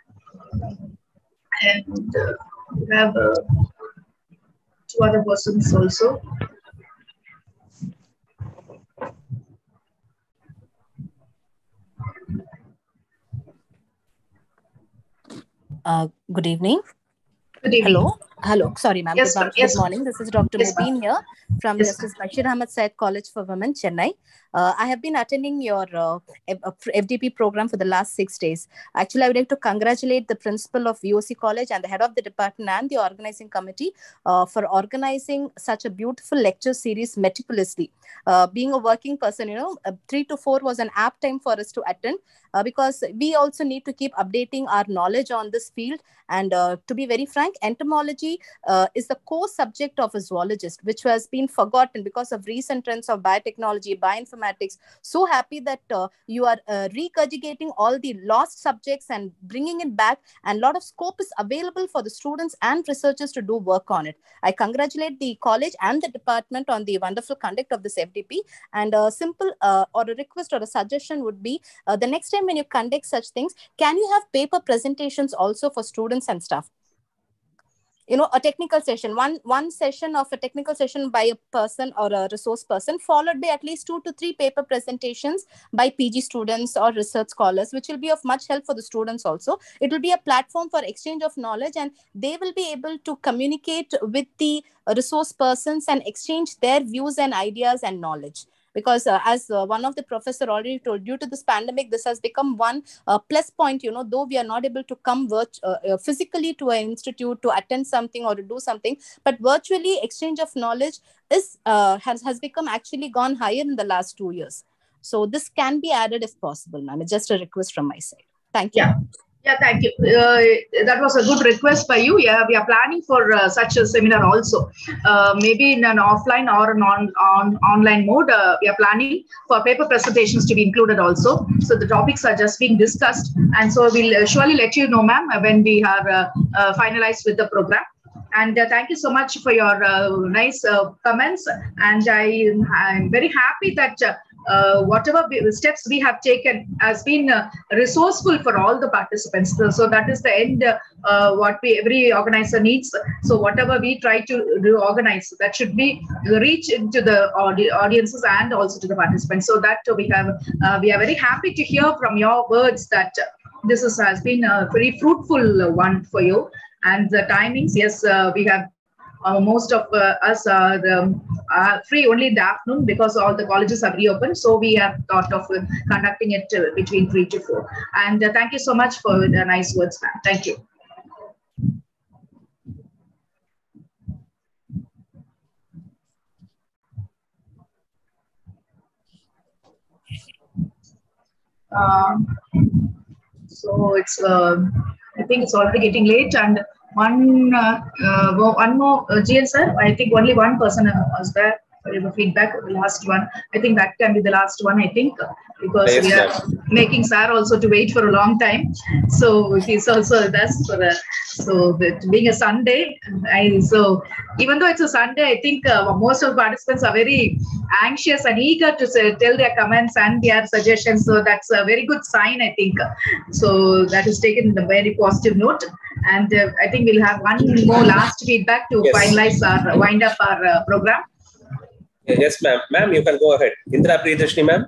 And uh, we have uh, two other persons also. Uh, good evening. Good evening. Hello. Hello. Sorry, ma'am. Yes, good. Yes, morning. This is Dr. Yes. Mubin here from Yes, Justice Basheer Ahmed Sayeed College for Women, Chennai. Uh, I have been attending your uh, uh, FDP program for the last six days. Actually, I would like to congratulate the principal of VOC College and the head of the department and the organizing committee uh, for organizing such a beautiful lecture series meticulously. Uh, being a working person, you know, uh, three to four was an apt time for us to attend uh, because we also need to keep updating our knowledge on this field. And uh, to be very frank, entomology uh, is the core subject of a zoologist, which has been forgotten because of recent trends of biotechnology, bioinformatics. So happy that uh, you are uh, regurgitating all the lost subjects and bringing it back, and a lot of scope is available for the students and researchers to do work on it. I congratulate the college and the department on the wonderful conduct of this FDP. And a simple uh, or a request or a suggestion would be uh, the next time when you conduct such things, can you have paper presentations also for students and staff? You know a technical session one one session of a technical session by a person or a resource person followed by at least two to three paper presentations by pg students or research scholars which will be of much help for the students also. It will be a platform for exchange of knowledge and they will be able to communicate with the resource persons and exchange their views and ideas and knowledge because uh, as uh, one of the professor already told due to this pandemic this has become one uh, plus point you know though we are not able to come virt- uh, uh, physically to an institute to attend something or to do something but virtually exchange of knowledge is has, has become actually gone higher in the last two years. So this can be added if possible ma'am. It's just a request from my side. Thank you. Yeah. Yeah, thank you. Uh, that was a good request by you. Yeah, we are planning for uh, such a seminar also. Uh, maybe in an offline or an on, on online mode, uh, we are planning for paper presentations to be included also. So the topics are just being discussed. And so we'll uh, surely let you know, ma'am, when we are uh, finalized with the program. And thank you so much for your nice comments. And I, I'm very happy that uh, uh, whatever we- steps we have taken has been uh, resourceful for all the participants. So, so that is the end uh, uh, what we every organizer needs. So whatever we try to do organize, that should be reach into the audi- audiences and also to the participants. So that we have uh, we are very happy to hear from your words that uh, this is, has been a very fruitful one for you. And the timings, yes, uh, we have uh, most of uh, us are um, are free only in the afternoon because all the colleges have reopened. So we have thought of uh, conducting it uh, between three to four. And uh, thank you so much for the nice words, ma'am. Thank you. Um, so it's uh, I think it's already getting late and one uh, uh, one more uh, GL sir. I think only one person uh, was there for your feedback. The last one. I think that can be the last one. I think because Yes, we are making sir also to wait for a long time. So he's also that's for a so that being a Sunday. I so even though it's a Sunday, I think uh, most of the participants are very anxious and eager to say, tell their comments and their suggestions. So that's a very good sign, I think. So that is taken in a very positive note. And uh, I think we'll have one more last feedback to Yes. finalize our wind up our uh, program. Yes, ma'am. Ma'am, you can go ahead. Indra Priyadarshini, ma'am.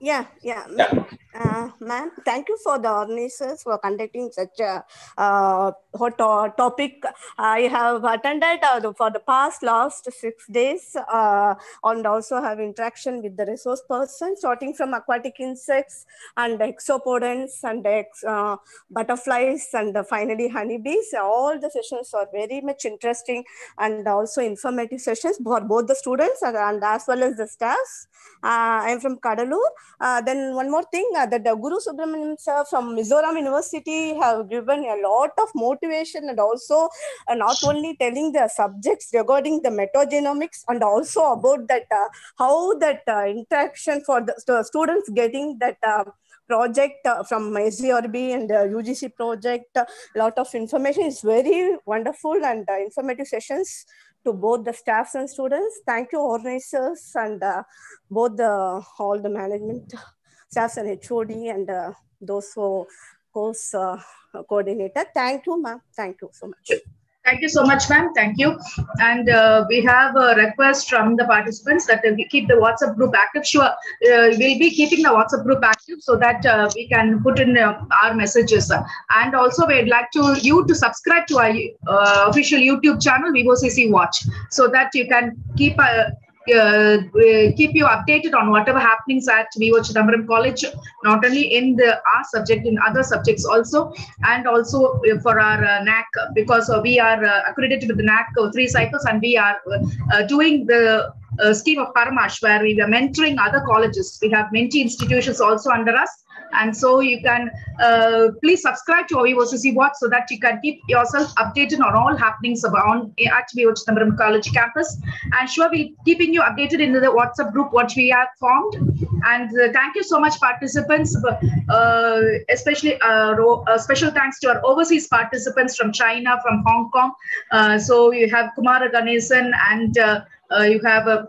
Yeah, yeah. Yeah. Uh, ma'am, thank you for the organizers for conducting such a uh, hot to- topic. I have attended uh, for the past last six days uh, and also have interaction with the resource person, starting from aquatic insects and exopodents and ex, uh, butterflies and finally honeybees. All the sessions are very much interesting and also informative sessions for both the students and, and as well as the staffs. Uh, I'm from Cuddalore. Then one more thing, that the Guru Subramanian sir from Mizoram University have given a lot of motivation and also uh, not only telling the subjects regarding the metagenomics and also about that uh, how that uh, interaction for the stu- students getting that uh, project uh, from SGRB and uh, UGC project. A lot of information is very wonderful and uh, informative sessions to both the staffs and students. Thank you, organizers, and uh, both the all the management staffs and HOD and uh, those who course uh, coordinator. Thank you, ma'am. Thank you so much. Thank you so much, ma'am. Thank you. And uh, we have a request from the participants that uh, we keep the WhatsApp group active. Sure, uh, we'll be keeping the WhatsApp group active so that uh, we can put in uh, our messages. And also, we'd like to you to subscribe to our uh, official YouTube channel, VOCC Watch, so that you can keep. Uh, uh, keep you updated on whatever happenings at V.O. Chidambaram College, not only in the our subject, in other subjects also, and also uh, for our uh, NAAC, because uh, we are accredited with the NAAC three cycles and we are doing the scheme of Paramarsh, where we are mentoring other colleges. We have mentee institutions also under us. And so you can uh, please subscribe to our VOCC Watch so that you can keep yourself updated on all happenings about at VO Chidambaram College campus. And sure, we'll keeping you updated in the WhatsApp group what we have formed. And uh, thank you so much, participants. Uh, especially uh, uh, special thanks to our overseas participants from China, from Hong Kong. Uh, so you have Kumara Ganesan and uh, you have uh,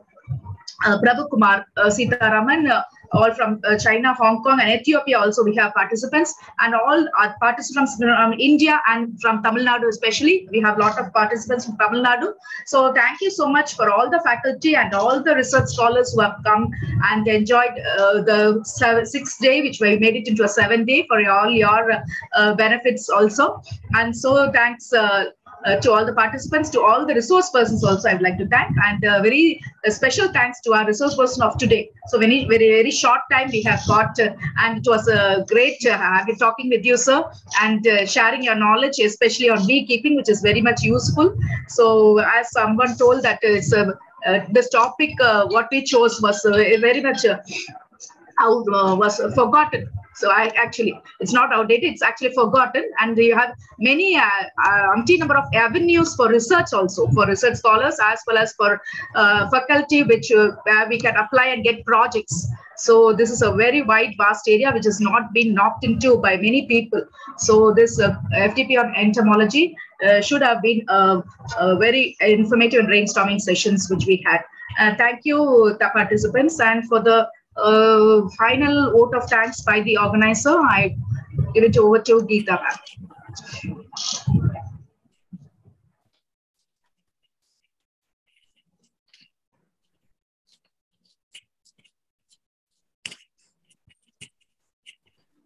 uh, Prabhu Kumar uh, Sitaraman, uh, all from uh, China, Hong Kong, and Ethiopia. Also, we have participants, and all our participants from India and from Tamil Nadu, especially. We have a lot of participants from Tamil Nadu. So, thank you so much for all the faculty and all the research scholars who have come and enjoyed uh, the seven, sixth day, which we made it into a seven day for all your uh, benefits also. And so, thanks. Uh, to all the participants, to all the resource persons also, I'd like to thank, and uh, very uh, special thanks to our resource person of today. So very, very, very short time we have got, uh, and it was a great uh, talking with you, sir, and uh, sharing your knowledge, especially on beekeeping, which is very much useful. So as someone told that it's uh, this topic, what we chose was very much out, was forgotten So I actually, it's not outdated. It's actually forgotten, and you have many uh, uh, number of avenues for research also for research scholars as well as for uh, faculty, which uh, where we can apply and get projects. So this is a very wide, vast area which has not been knocked into by many people. So this uh, FDP on entomology uh, should have been a, a very informative and brainstorming sessions which we had. Uh, thank you, the participants, and for the uh, final vote of thanks by the organizer, I give it over to Geeta ma'am.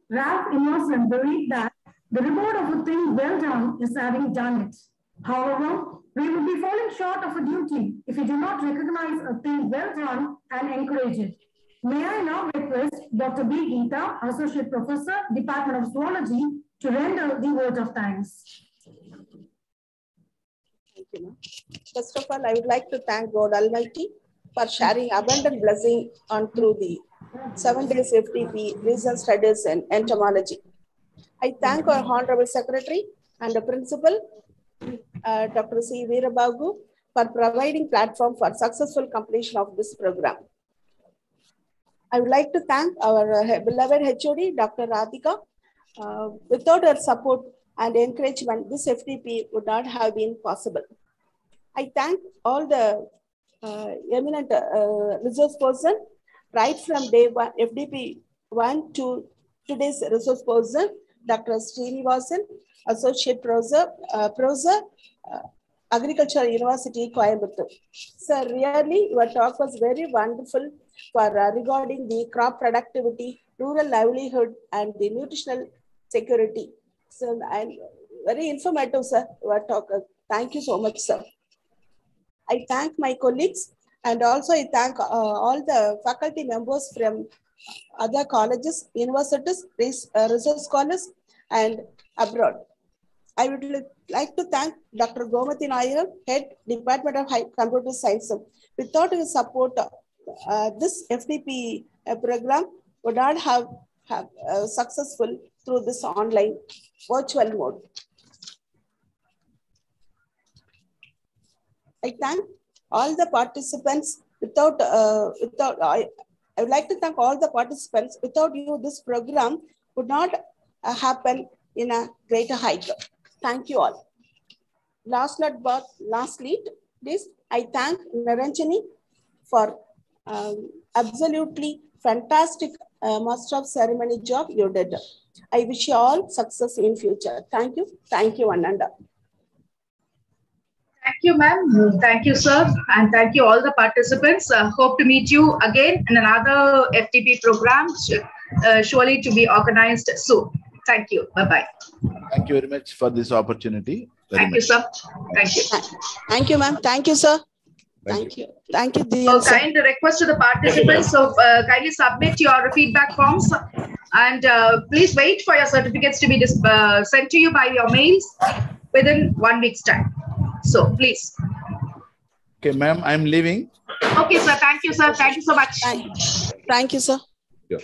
Ralph Emerson believed that the reward of a thing well done is having done it. However, we will be falling short of a duty if we do not recognize a thing well done and encourage it. May I now request Dr. B. Geeta, Associate Professor, Department of Zoology, to render the word of thanks. Thank you, ma'am. First of all, I would like to thank God Almighty for sharing abundant blessing on through the seven days FDP Reason Studies and Entomology. I thank our Honorable Secretary and the Principal, uh, Dr. C. Veerabagu, for providing platform for successful completion of this program. I would like to thank our uh, beloved HOD, Dr. Radhika. Uh, without her support and encouragement, this FDP would not have been possible. I thank all the uh, eminent resource person right from day one, FDP one to today's resource person, Dr. Srinivasan, Associate Professor, uh, Professor uh, Agricultural University, Coimbatore. So really, your talk was very wonderful for uh, regarding the crop productivity, rural livelihood, and the nutritional security. So and very informative, sir. Your talk. Thank you so much, sir. I thank my colleagues and also I thank uh, all the faculty members from other colleges, universities, uh, research scholars, and abroad. I would like to thank Dr. Gomati Nair, Head Department of Computer Science. Without his support, uh, this FDP uh, program would not have, have uh, successful through this online virtual mode. I thank all the participants. Without, uh, without I, I would like to thank all the participants. Without you, this program would not uh, happen in a greater height. Thank you all. Last but lastly, this I thank Naranjani for um, absolutely fantastic uh, master of ceremony job you did. I wish you all success in future. Thank you. Thank you, Ananda. Thank you, ma'am. Thank you, sir. And thank you all the participants. Uh, hope to meet you again in another FDP program, uh, surely to be organized soon. Thank you. Bye-bye. Thank you very much for this opportunity. Very Thank much. you, sir. Thank you. Thank you, ma'am. Thank you, sir. Thank Thank you. Thank you, So dear kind request to the participants, so uh, kindly submit your feedback forms and uh, please wait for your certificates to be dis- uh, sent to you by your mails within one week's time. So please. Okay, ma'am, I'm leaving. Okay, sir. Thank you, sir. Thank you so much. Thank you, sir. Yeah.